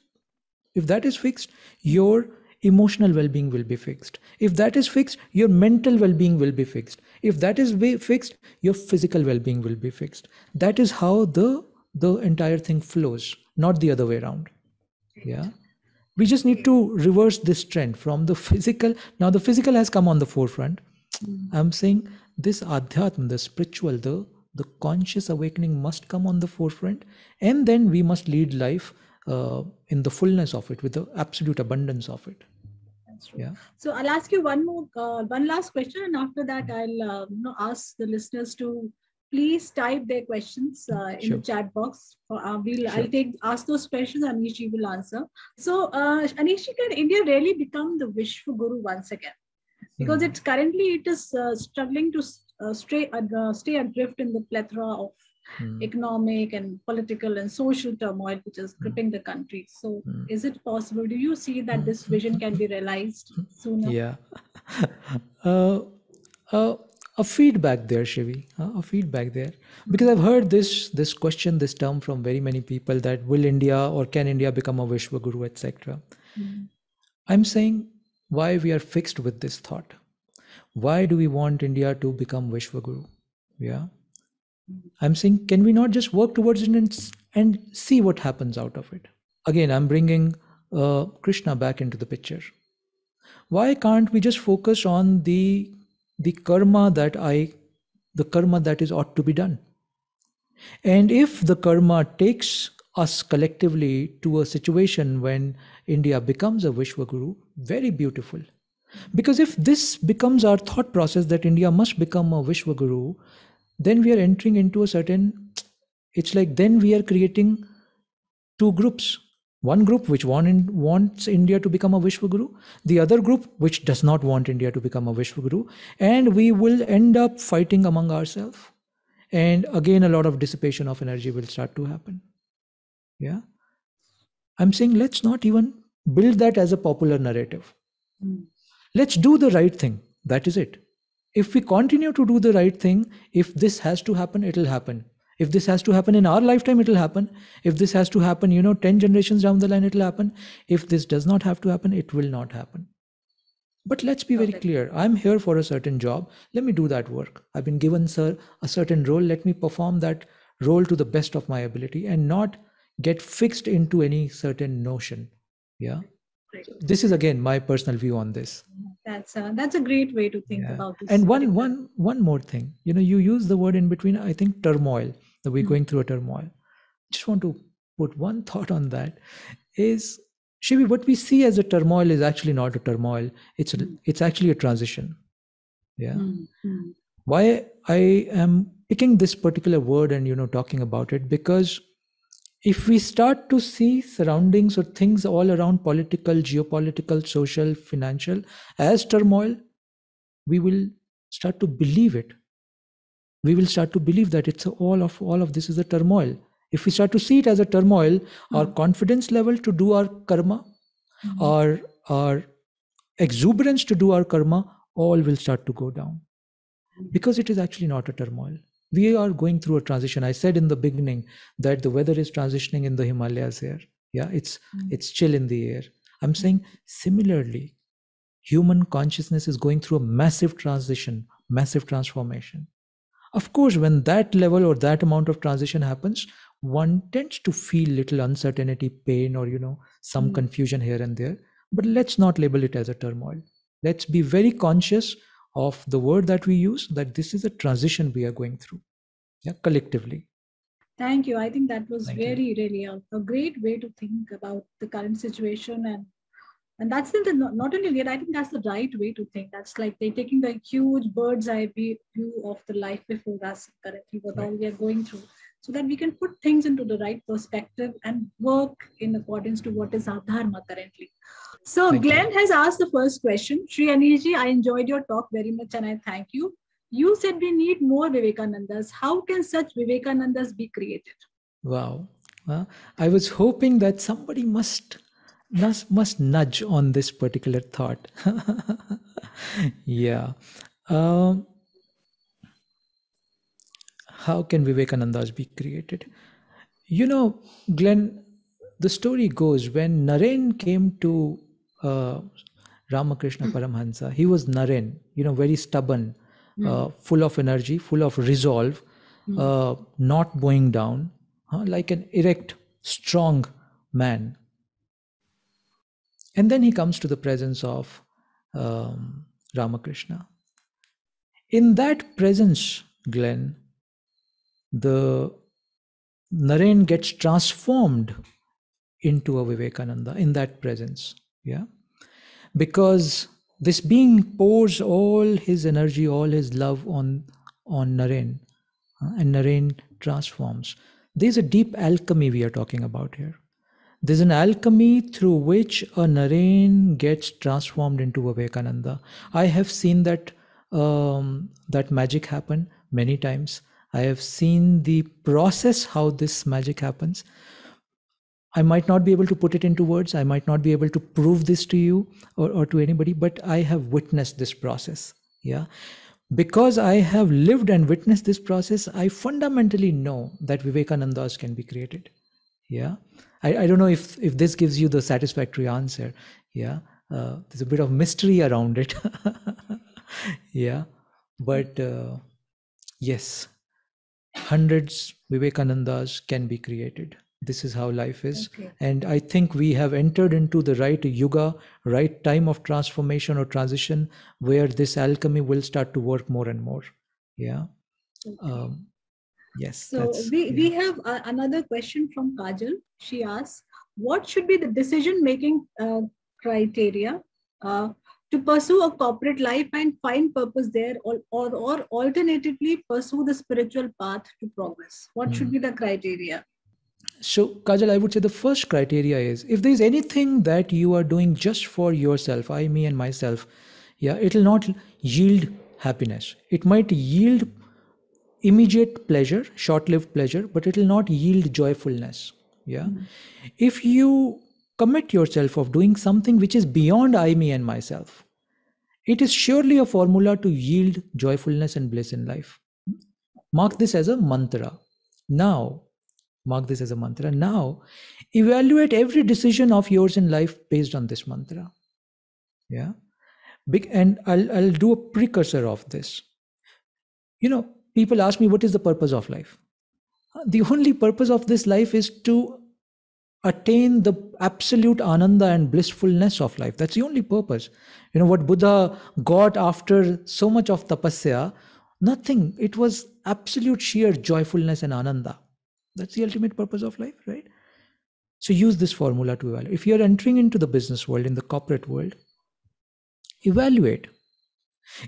if that is fixed your emotional well-being will be fixed. If that is fixed your mental well-being will be fixed. If that is fixed your physical well-being will be fixed. That is how the the entire thing flows not the other way around. Yeah? We just need to reverse this trend from the physical now the physical has come on the forefront. Mm. i'm saying this adhyatma the spiritual the the conscious awakening must come on the forefront and then we must lead life uh, in the fullness of it with the absolute abundance of it Yeah. So I'll ask you one more, uh, one last question, and after that, I'll uh, you know, ask the listeners to please type their questions uh, in Sure. the chat box. For, uh, we'll, Sure. I'll take ask those questions. Anishji will answer. So uh, Anishji, can India really become the Vishwa Guru once again? Because Hmm. it's currently it is uh, struggling to uh, stay uh, stay adrift in the plethora of Hmm. economic and political and social turmoil which is Hmm. gripping the country. So, Hmm. is it possible? Do you see that Hmm. this vision can be realized sooner? Yeah. uh, uh, a feedback there, Shivi. Uh, a feedback there, because I've heard this this question, this term from very many people that will India or can India become a Vishwa Guru, etc. Mm. I'm saying why we are fixed with this thought. Why do we want India to become Vishwa Guru? Yeah. I'm saying, can we not just work towards it and, and see what happens out of it? Again, I'm bringing uh, Krishna back into the picture. Why can't we just focus on the the karma that I, the karma that is ought to be done? And if the karma takes us collectively to a situation when India becomes a Vishwaguru, very beautiful. Because if this becomes our thought process that India must become a Vishwa Guru, then we are entering into a certain, it's like then we are creating two groups. One group which want in, wants India to become a Vishwa Guru, the other group which does not want India to become a Vishwa Guru, and we will end up fighting among ourselves. And again, a lot of dissipation of energy will start to happen. Yeah. I'm saying let's not even build that as a popular narrative. Mm. Let's do the right thing. That is it. If we continue to do the right thing, if this has to happen, it'll happen. If this has to happen in our lifetime, it'll happen. If this has to happen, you know, 10 generations down the line, it'll happen. If this does not have to happen, it will not happen. But let's be very clear. I'm here for a certain job. Let me do that work. I've been given, sir, a certain role. Let me perform that role to the best of my ability and not get fixed into any certain notion. Yeah. This is again my personal view on this. That's a, that's a great way to think Yeah. about this. And one particular- one one more thing. You know, you use the word in between, I think turmoil, that we're Mm. going through a turmoil. Just want to put one thought on that is Shivi, what we see as a turmoil is actually not a turmoil. It's a, Mm. it's actually a transition. Yeah. Mm, mm, Why I am picking this particular word and you know talking about it because if we start to see surroundings or things all around political, geopolitical, social, financial as turmoil, we will start to believe it. We will start to believe that it's all of all of this is a turmoil. If we start to see it as a turmoil, our Mm. confidence level to do our karma, mm. our our exuberance to do our karma, all will start to go down because it is actually not a turmoil. We are going through a transition. I said in the beginning that the weather is transitioning in the Himalayas here. Yeah, it's Mm. it's chill in the air. I'm saying similarly, human consciousness is going through a massive transition, massive transformation. Of course, when that level or that amount of transition happens, one tends to feel little uncertainty, pain, or you know, some Mm. confusion here and there. But let's not label it as a turmoil. Let's be very conscious of the word that we use that this is a transition we are going through. Yeah, collectively. Thank you. I think that was Thank you. very, really a, a great way to think about the current situation and and that's the, the not only great, I think that's the right way to think. That's like they're taking the huge bird's eye view of the life before us currently, what all Right. we are going through, so that we can put things into the right perspective and work in accordance to what is our dharma currently. So Thank you. Glenn has asked the first question. Sri Anishji, I enjoyed your talk very much and I thank you. You said we need more Vivekanandas. How can such Vivekanandas be created? Wow. Uh, I was hoping that somebody must must, must nudge on this particular thought. yeah. Um, how can Vivekanandas be created? You know, Glenn, the story goes when Naren came to uh, Ramakrishna Paramhansa, he was Naren, you know, very stubborn, uh, full of energy, full of resolve, uh, not bowing down, huh, like an erect, strong man. And then he comes to the presence of um, Ramakrishna. In that presence, Glenn, the Naren gets transformed into a Vivekananda in that presence. Yeah. because this being pours all his energy, all his love on on Naren, and Naren transforms. There's a deep alchemy we are talking about here. There's an alchemy through which a Naren gets transformed into a Vivekananda. I have seen that um, that magic happen many times. I have seen the process how this magic happens. I might not be able to put it into words. I might not be able to prove this to you or, or to anybody, but I have witnessed this process. Yeah. Because I have lived and witnessed this process, I fundamentally know that Vivekanandas can be created. Yeah. I, I don't know if, if this gives you the satisfactory answer. Yeah. Uh, there's a bit of mystery around it. yeah. But uh, yes, hundreds Vivekanandas can be created. This is how life is. Okay. And I think we have entered into the right yuga, right time of transformation or transition where this alchemy will start to work more and more. Yeah. Okay. Um, yes. So we, yeah. we have uh, another question from Kajal. She asks, what should be the decision-making uh, criteria uh, to pursue a corporate life and find purpose there or, or, or alternatively pursue the spiritual path to progress? What should Hmm. be the criteria? So, Kajal, I would say the first criteria is if there's anything that you are doing just for yourself, I, me, and myself, yeah, it'll not yield happiness. It might yield immediate pleasure, short lived pleasure, but it'll not yield joyfulness. Yeah. Hmm. If you commit yourself of doing something which is beyond I, me, and myself, it is surely a formula to yield joyfulness and bliss in life. Mark this as a mantra. Now, mark this as a mantra. Now, evaluate every decision of yours in life based on this mantra. Yeah. Big, and I'll, I'll do a precursor of this. You know, people ask me, what is the purpose of life? Uh, The only purpose of this life is to attain the absolute ananda and blissfulness of life. That's the only purpose. You know, what Buddha got after so much of tapasya, nothing. It was absolute sheer joyfulness and ananda. That's the ultimate purpose of life, right? So use this formula to evaluate. If you're entering into the business world, in the corporate world, evaluate.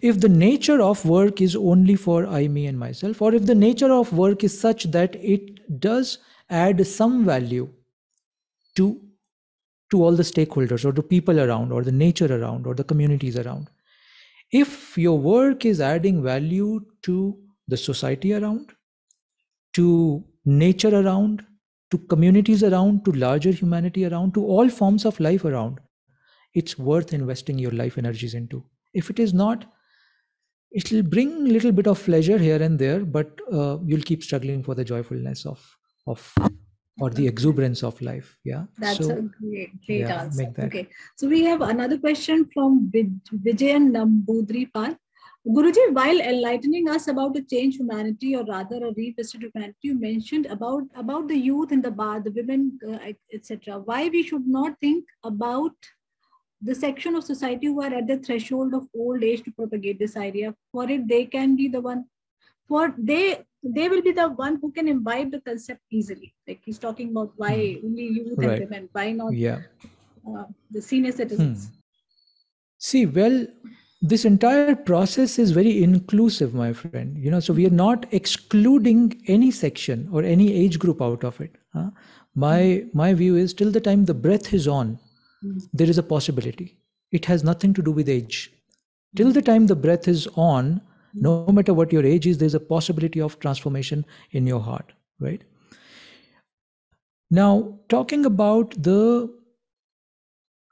If the nature of work is only for I, me, and myself, or if the nature of work is such that it does add some value to to all the stakeholders or the people around or the nature around or the communities around if your work is adding value to the society around to nature around to communities around to larger humanity around to all forms of life around it's worth investing your life energies into if it is not it will bring a little bit of pleasure here and there but uh, you'll keep struggling for the joyfulness of of or the exuberance of life yeah That's so a great, great yeah, answer. Okay. So we have another question from Vij- Vijayan Nambudripal. Guruji, while enlightening us about the change humanity, or rather a revisit humanity, you mentioned about, about the youth in the bar, the women, uh, etc. Why we should not think about the section of society who are at the threshold of old age to propagate this idea. For it, they can be the one. For they, they will be the one who can imbibe the concept easily. Like he's talking about why only youth Right. and women, why not yeah uh, the senior citizens. See, well, this entire process is very inclusive, my friend. You know, so we are not excluding any section or any age group out of it. huh? My my view is till the time the breath is on, there is a possibility. It has nothing to do with age. Till the time the breath is on, no matter what your age is, there's a possibility of transformation in your heart, right? Now, talking about the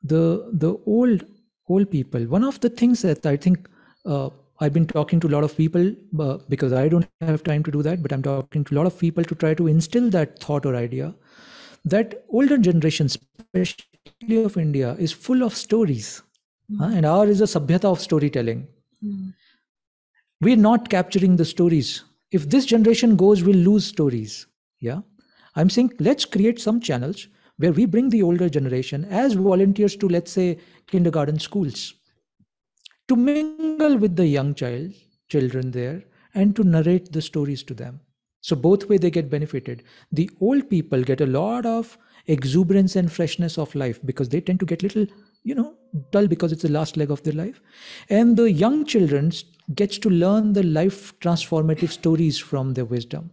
the the old old people. One of the things that i think uh, i've been talking to a lot of people uh, because i don't have time to do that but i'm talking to a lot of people to try to instill that thought or idea that older generation especially of india is full of stories huh? and our is a sabhyata of storytelling. Mm. we're not capturing the stories. If this generation goes we'll lose stories. Yeah? I'm saying let's create some channels where we bring the older generation as volunteers to let's say kindergarten schools to mingle with the young child children there and to narrate the stories to them. So both way they get benefited. The old people get a lot of exuberance and freshness of life because they tend to get little you know dull because it's the last leg of their life. And the young children gets to learn the life transformative stories from their wisdom.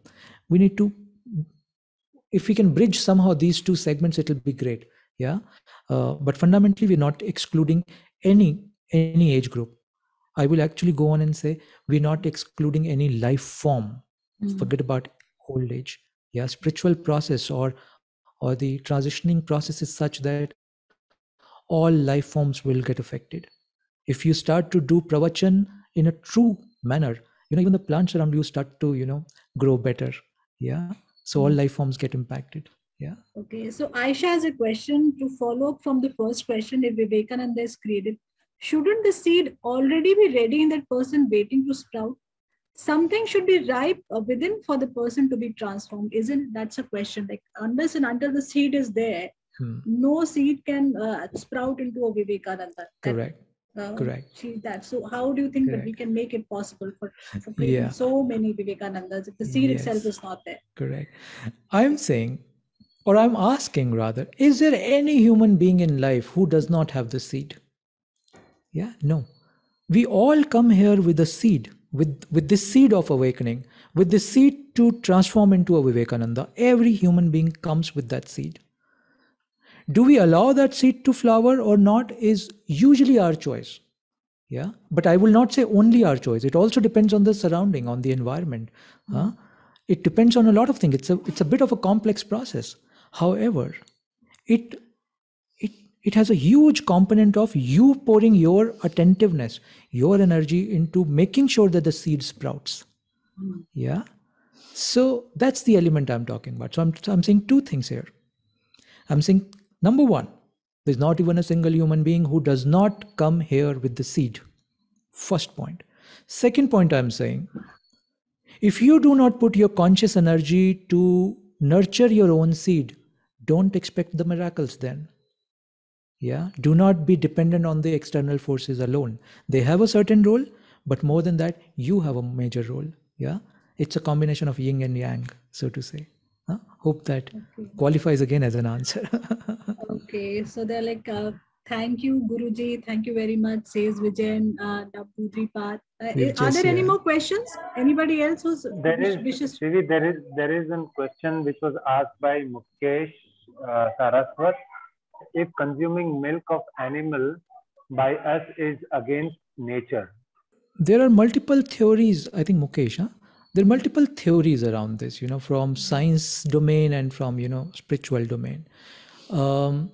We need to if we can bridge somehow these two segments it'll be great. Yeah? Uh, but fundamentally we're not excluding any any age group. I will actually go on and say we're not excluding any life form. Mm. forget about old age. Yeah spiritual process or or the transitioning process is such that all life forms will get affected. If you start to do pravachan in a true manner you know even the plants around you start to you know grow better. Yeah so all hmm. life forms get impacted. Yeah. Okay. So aisha has a question to follow up from the first question. If vivekananda is created shouldn't the seed already be ready in that person waiting to sprout? Something should be ripe within for the person to be transformed. Isn't that's a question. Like unless and until the seed is there hmm. no seed can uh, sprout into a vivekananda. Correct uh, correct that. So how do you think correct. that we can make it possible for, for yeah. so many vivekanandas if the seed yes. itself is not there? Correct. I'm saying or i'm asking rather is there any human being in life who does not have the seed? Yeah no. We all come here with a seed with with this seed of awakening with this seed to transform into a vivekananda. Every human being comes with that seed do we allow that seed to flower or not is usually our choice. Yeah? But i will not say only our choice. It also depends on the surrounding on the environment. Huh? it depends on a lot of things. It's a it's a bit of a complex process. However it it it has a huge component of you pouring your attentiveness your energy into making sure that the seed sprouts. Mm. yeah? So that's the element i'm talking about. So I'm, I'm saying two things here. I'm saying Number one, there's not even a single human being who does not come here with the seed. First point. Second point, I'm saying, if you do not put your conscious energy to nurture your own seed, don't expect the miracles then. Yeah, do not be dependent on the external forces alone. They have a certain role, but more than that, you have a major role. Yeah, it's a combination of yin and yang, so to say. Huh? Hope that okay. qualifies again as an answer. okay, so they're like, uh, thank you, Guruji. Thank you very much, says Vijayan uh, Namboodiripad. Uh, are there any more questions? Anybody else who's there is, wishes? Really, there is there is a question which was asked by Mukesh uh, Saraswat. If consuming milk of animal by us is against nature, there are multiple theories. I think Mukesh, huh? There are multiple theories around this you know from science domain and from you know spiritual domain. Um,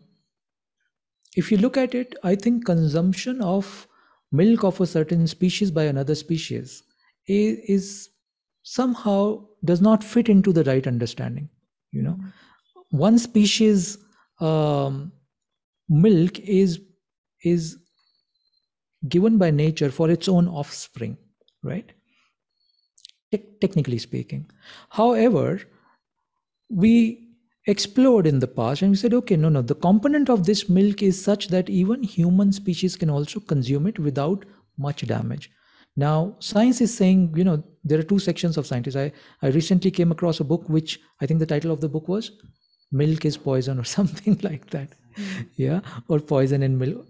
if you look at it i think consumption of milk of a certain species by another species is, is somehow does not fit into the right understanding you know. Mm-hmm. one species um, milk is is given by nature for its own offspring right technically speaking. However, we explored in the past and we said, okay, no, no, the component of this milk is such that even human species can also consume it without much damage. Now, science is saying, you know, there are two sections of scientists. I, I recently came across a book which I think the title of the book was Milk is Poison or something like that. Yeah, or Poison in Milk.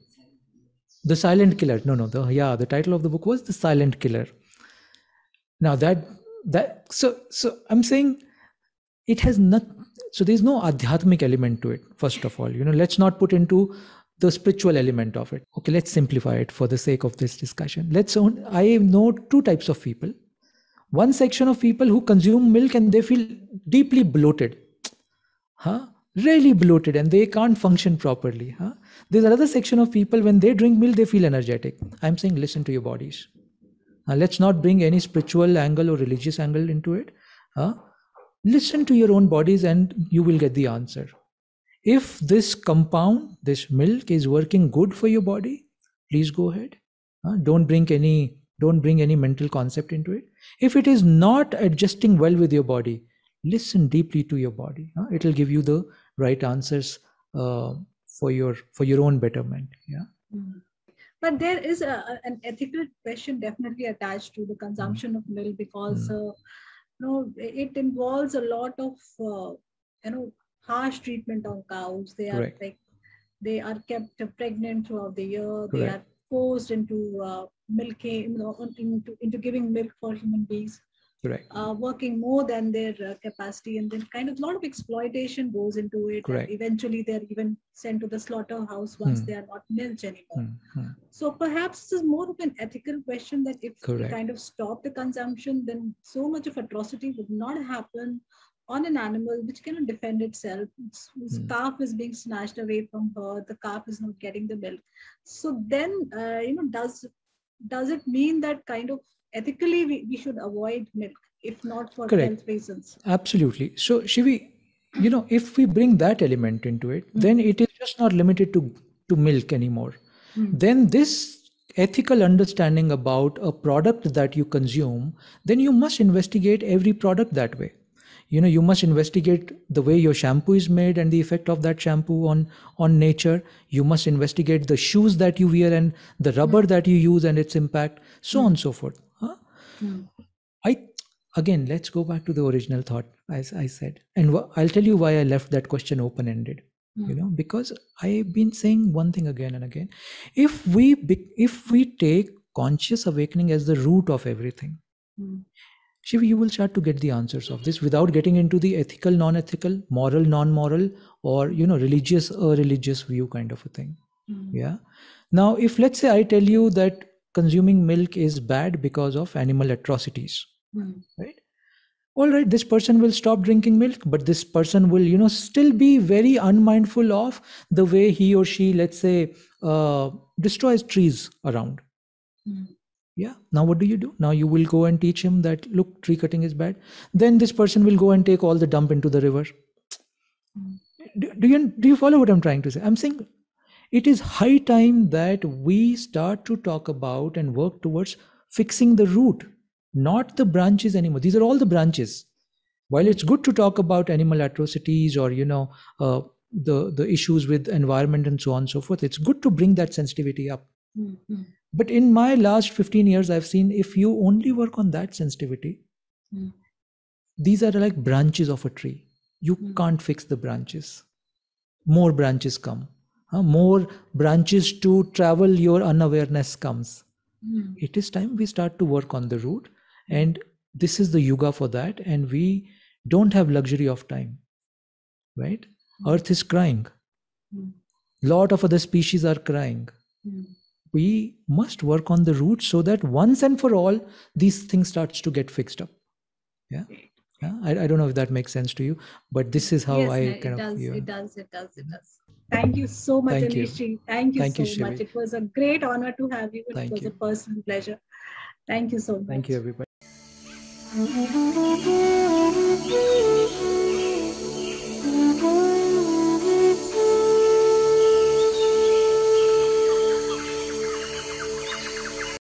The Silent Killer. No, no, the yeah, the title of the book was The Silent Killer now that that so so i'm saying it has not so there's no adhyatmic element to it first of all. You know let's not put into the spiritual element of it. Okay let's simplify it for the sake of this discussion. Let's own i know two types of people. One section of people who consume milk and they feel deeply bloated. Huh? Really bloated and they can't function properly huh? There's another section of people when they drink milk they feel energetic. I'm saying listen to your bodies uh, let's not bring any spiritual angle or religious angle into it. Uh, listen to your own bodies and you will get the answer. If this compound, this milk is working good for your body, please go ahead. Uh, don't bring any don't bring any mental concept into it. If it is not adjusting well with your body, listen deeply to your body. Uh, it will give you the right answers uh, for your for your own betterment. Yeah. Mm-hmm but there is a, an ethical question definitely attached to the consumption of milk because mm. uh, you know it involves a lot of uh, you know harsh treatment on cows they are like they are kept pregnant throughout the year. They are forced into uh, milking, into, into giving milk for human beings. Correct. Uh, working more than their uh, capacity, and then kind of a lot of exploitation goes into it. Correct. eventually, they're even sent to the slaughterhouse once Hmm. they are not milked anymore. Hmm, hmm. So perhaps this is more of an ethical question that if we kind of stop the consumption, then so much of atrocity would not happen on an animal which cannot defend itself. Its, its Hmm. calf is being snatched away from her. The calf is not getting the milk. So then, uh, you know, does does it mean that kind of ethically we, we should avoid milk, if not for Correct. health reasons? Absolutely. So, Shivi, you know, if we bring that element into it, hmm. then it is just not limited to to milk anymore. Hmm. Then this ethical understanding about a product that you consume, then you must investigate every product that way. You know, you must investigate the way your shampoo is made and the effect of that shampoo on on nature. You must investigate the shoes that you wear and the rubber hmm. that you use and its impact, so hmm. on and so forth. Hmm. I again let's go back to the original thought as I said, and wh- I'll tell you why I left that question open ended. You Hmm. know, because I've been saying one thing again and again. If we be- if we take conscious awakening as the root of everything, Hmm. Shivi, you will start to get the answers of this without getting into the ethical, non-ethical, moral, non-moral, or you know, religious, a religious view kind of a thing. Hmm. Yeah. Now, if let's say I tell you that consuming milk is bad because of animal atrocities, Hmm. right all right this person will stop drinking milk but this person will you know still be very unmindful of the way he or she let's say uh, destroys trees around Hmm. yeah now what do you do now you will go and teach him that look tree cutting is bad then this person will go and take all the dump into the river Hmm. do, do you do you follow what i'm trying to say i'm saying it is high time that we start to talk about and work towards fixing the root not the branches anymore these are all the branches while it's good to talk about animal atrocities or you know uh, the the issues with environment and so on and so forth it's good to bring that sensitivity up Hmm. Hmm. but in my last 15 years i've seen if you only work on that sensitivity Hmm. these are like branches of a tree you Hmm. can't fix the branches more branches come more branches to travel your unawareness comes. Hmm. it is time we start to work on the root and this is the yuga for that and we don't have luxury of time right? Earth is crying. Hmm. lot of other species are crying. Hmm. we must work on the root so that once and for all these things starts to get fixed up. Yeah I, I don't know if that makes sense to you, but this is how yes, I kind of. Yeah. It does, it does, it mm-hmm. does. Thank you so much, Thank You. Thank you Thank so you, much. It was a great honor to have you. It Thank was you. a personal pleasure. Thank you so much. Thank you, everybody. Mm-hmm.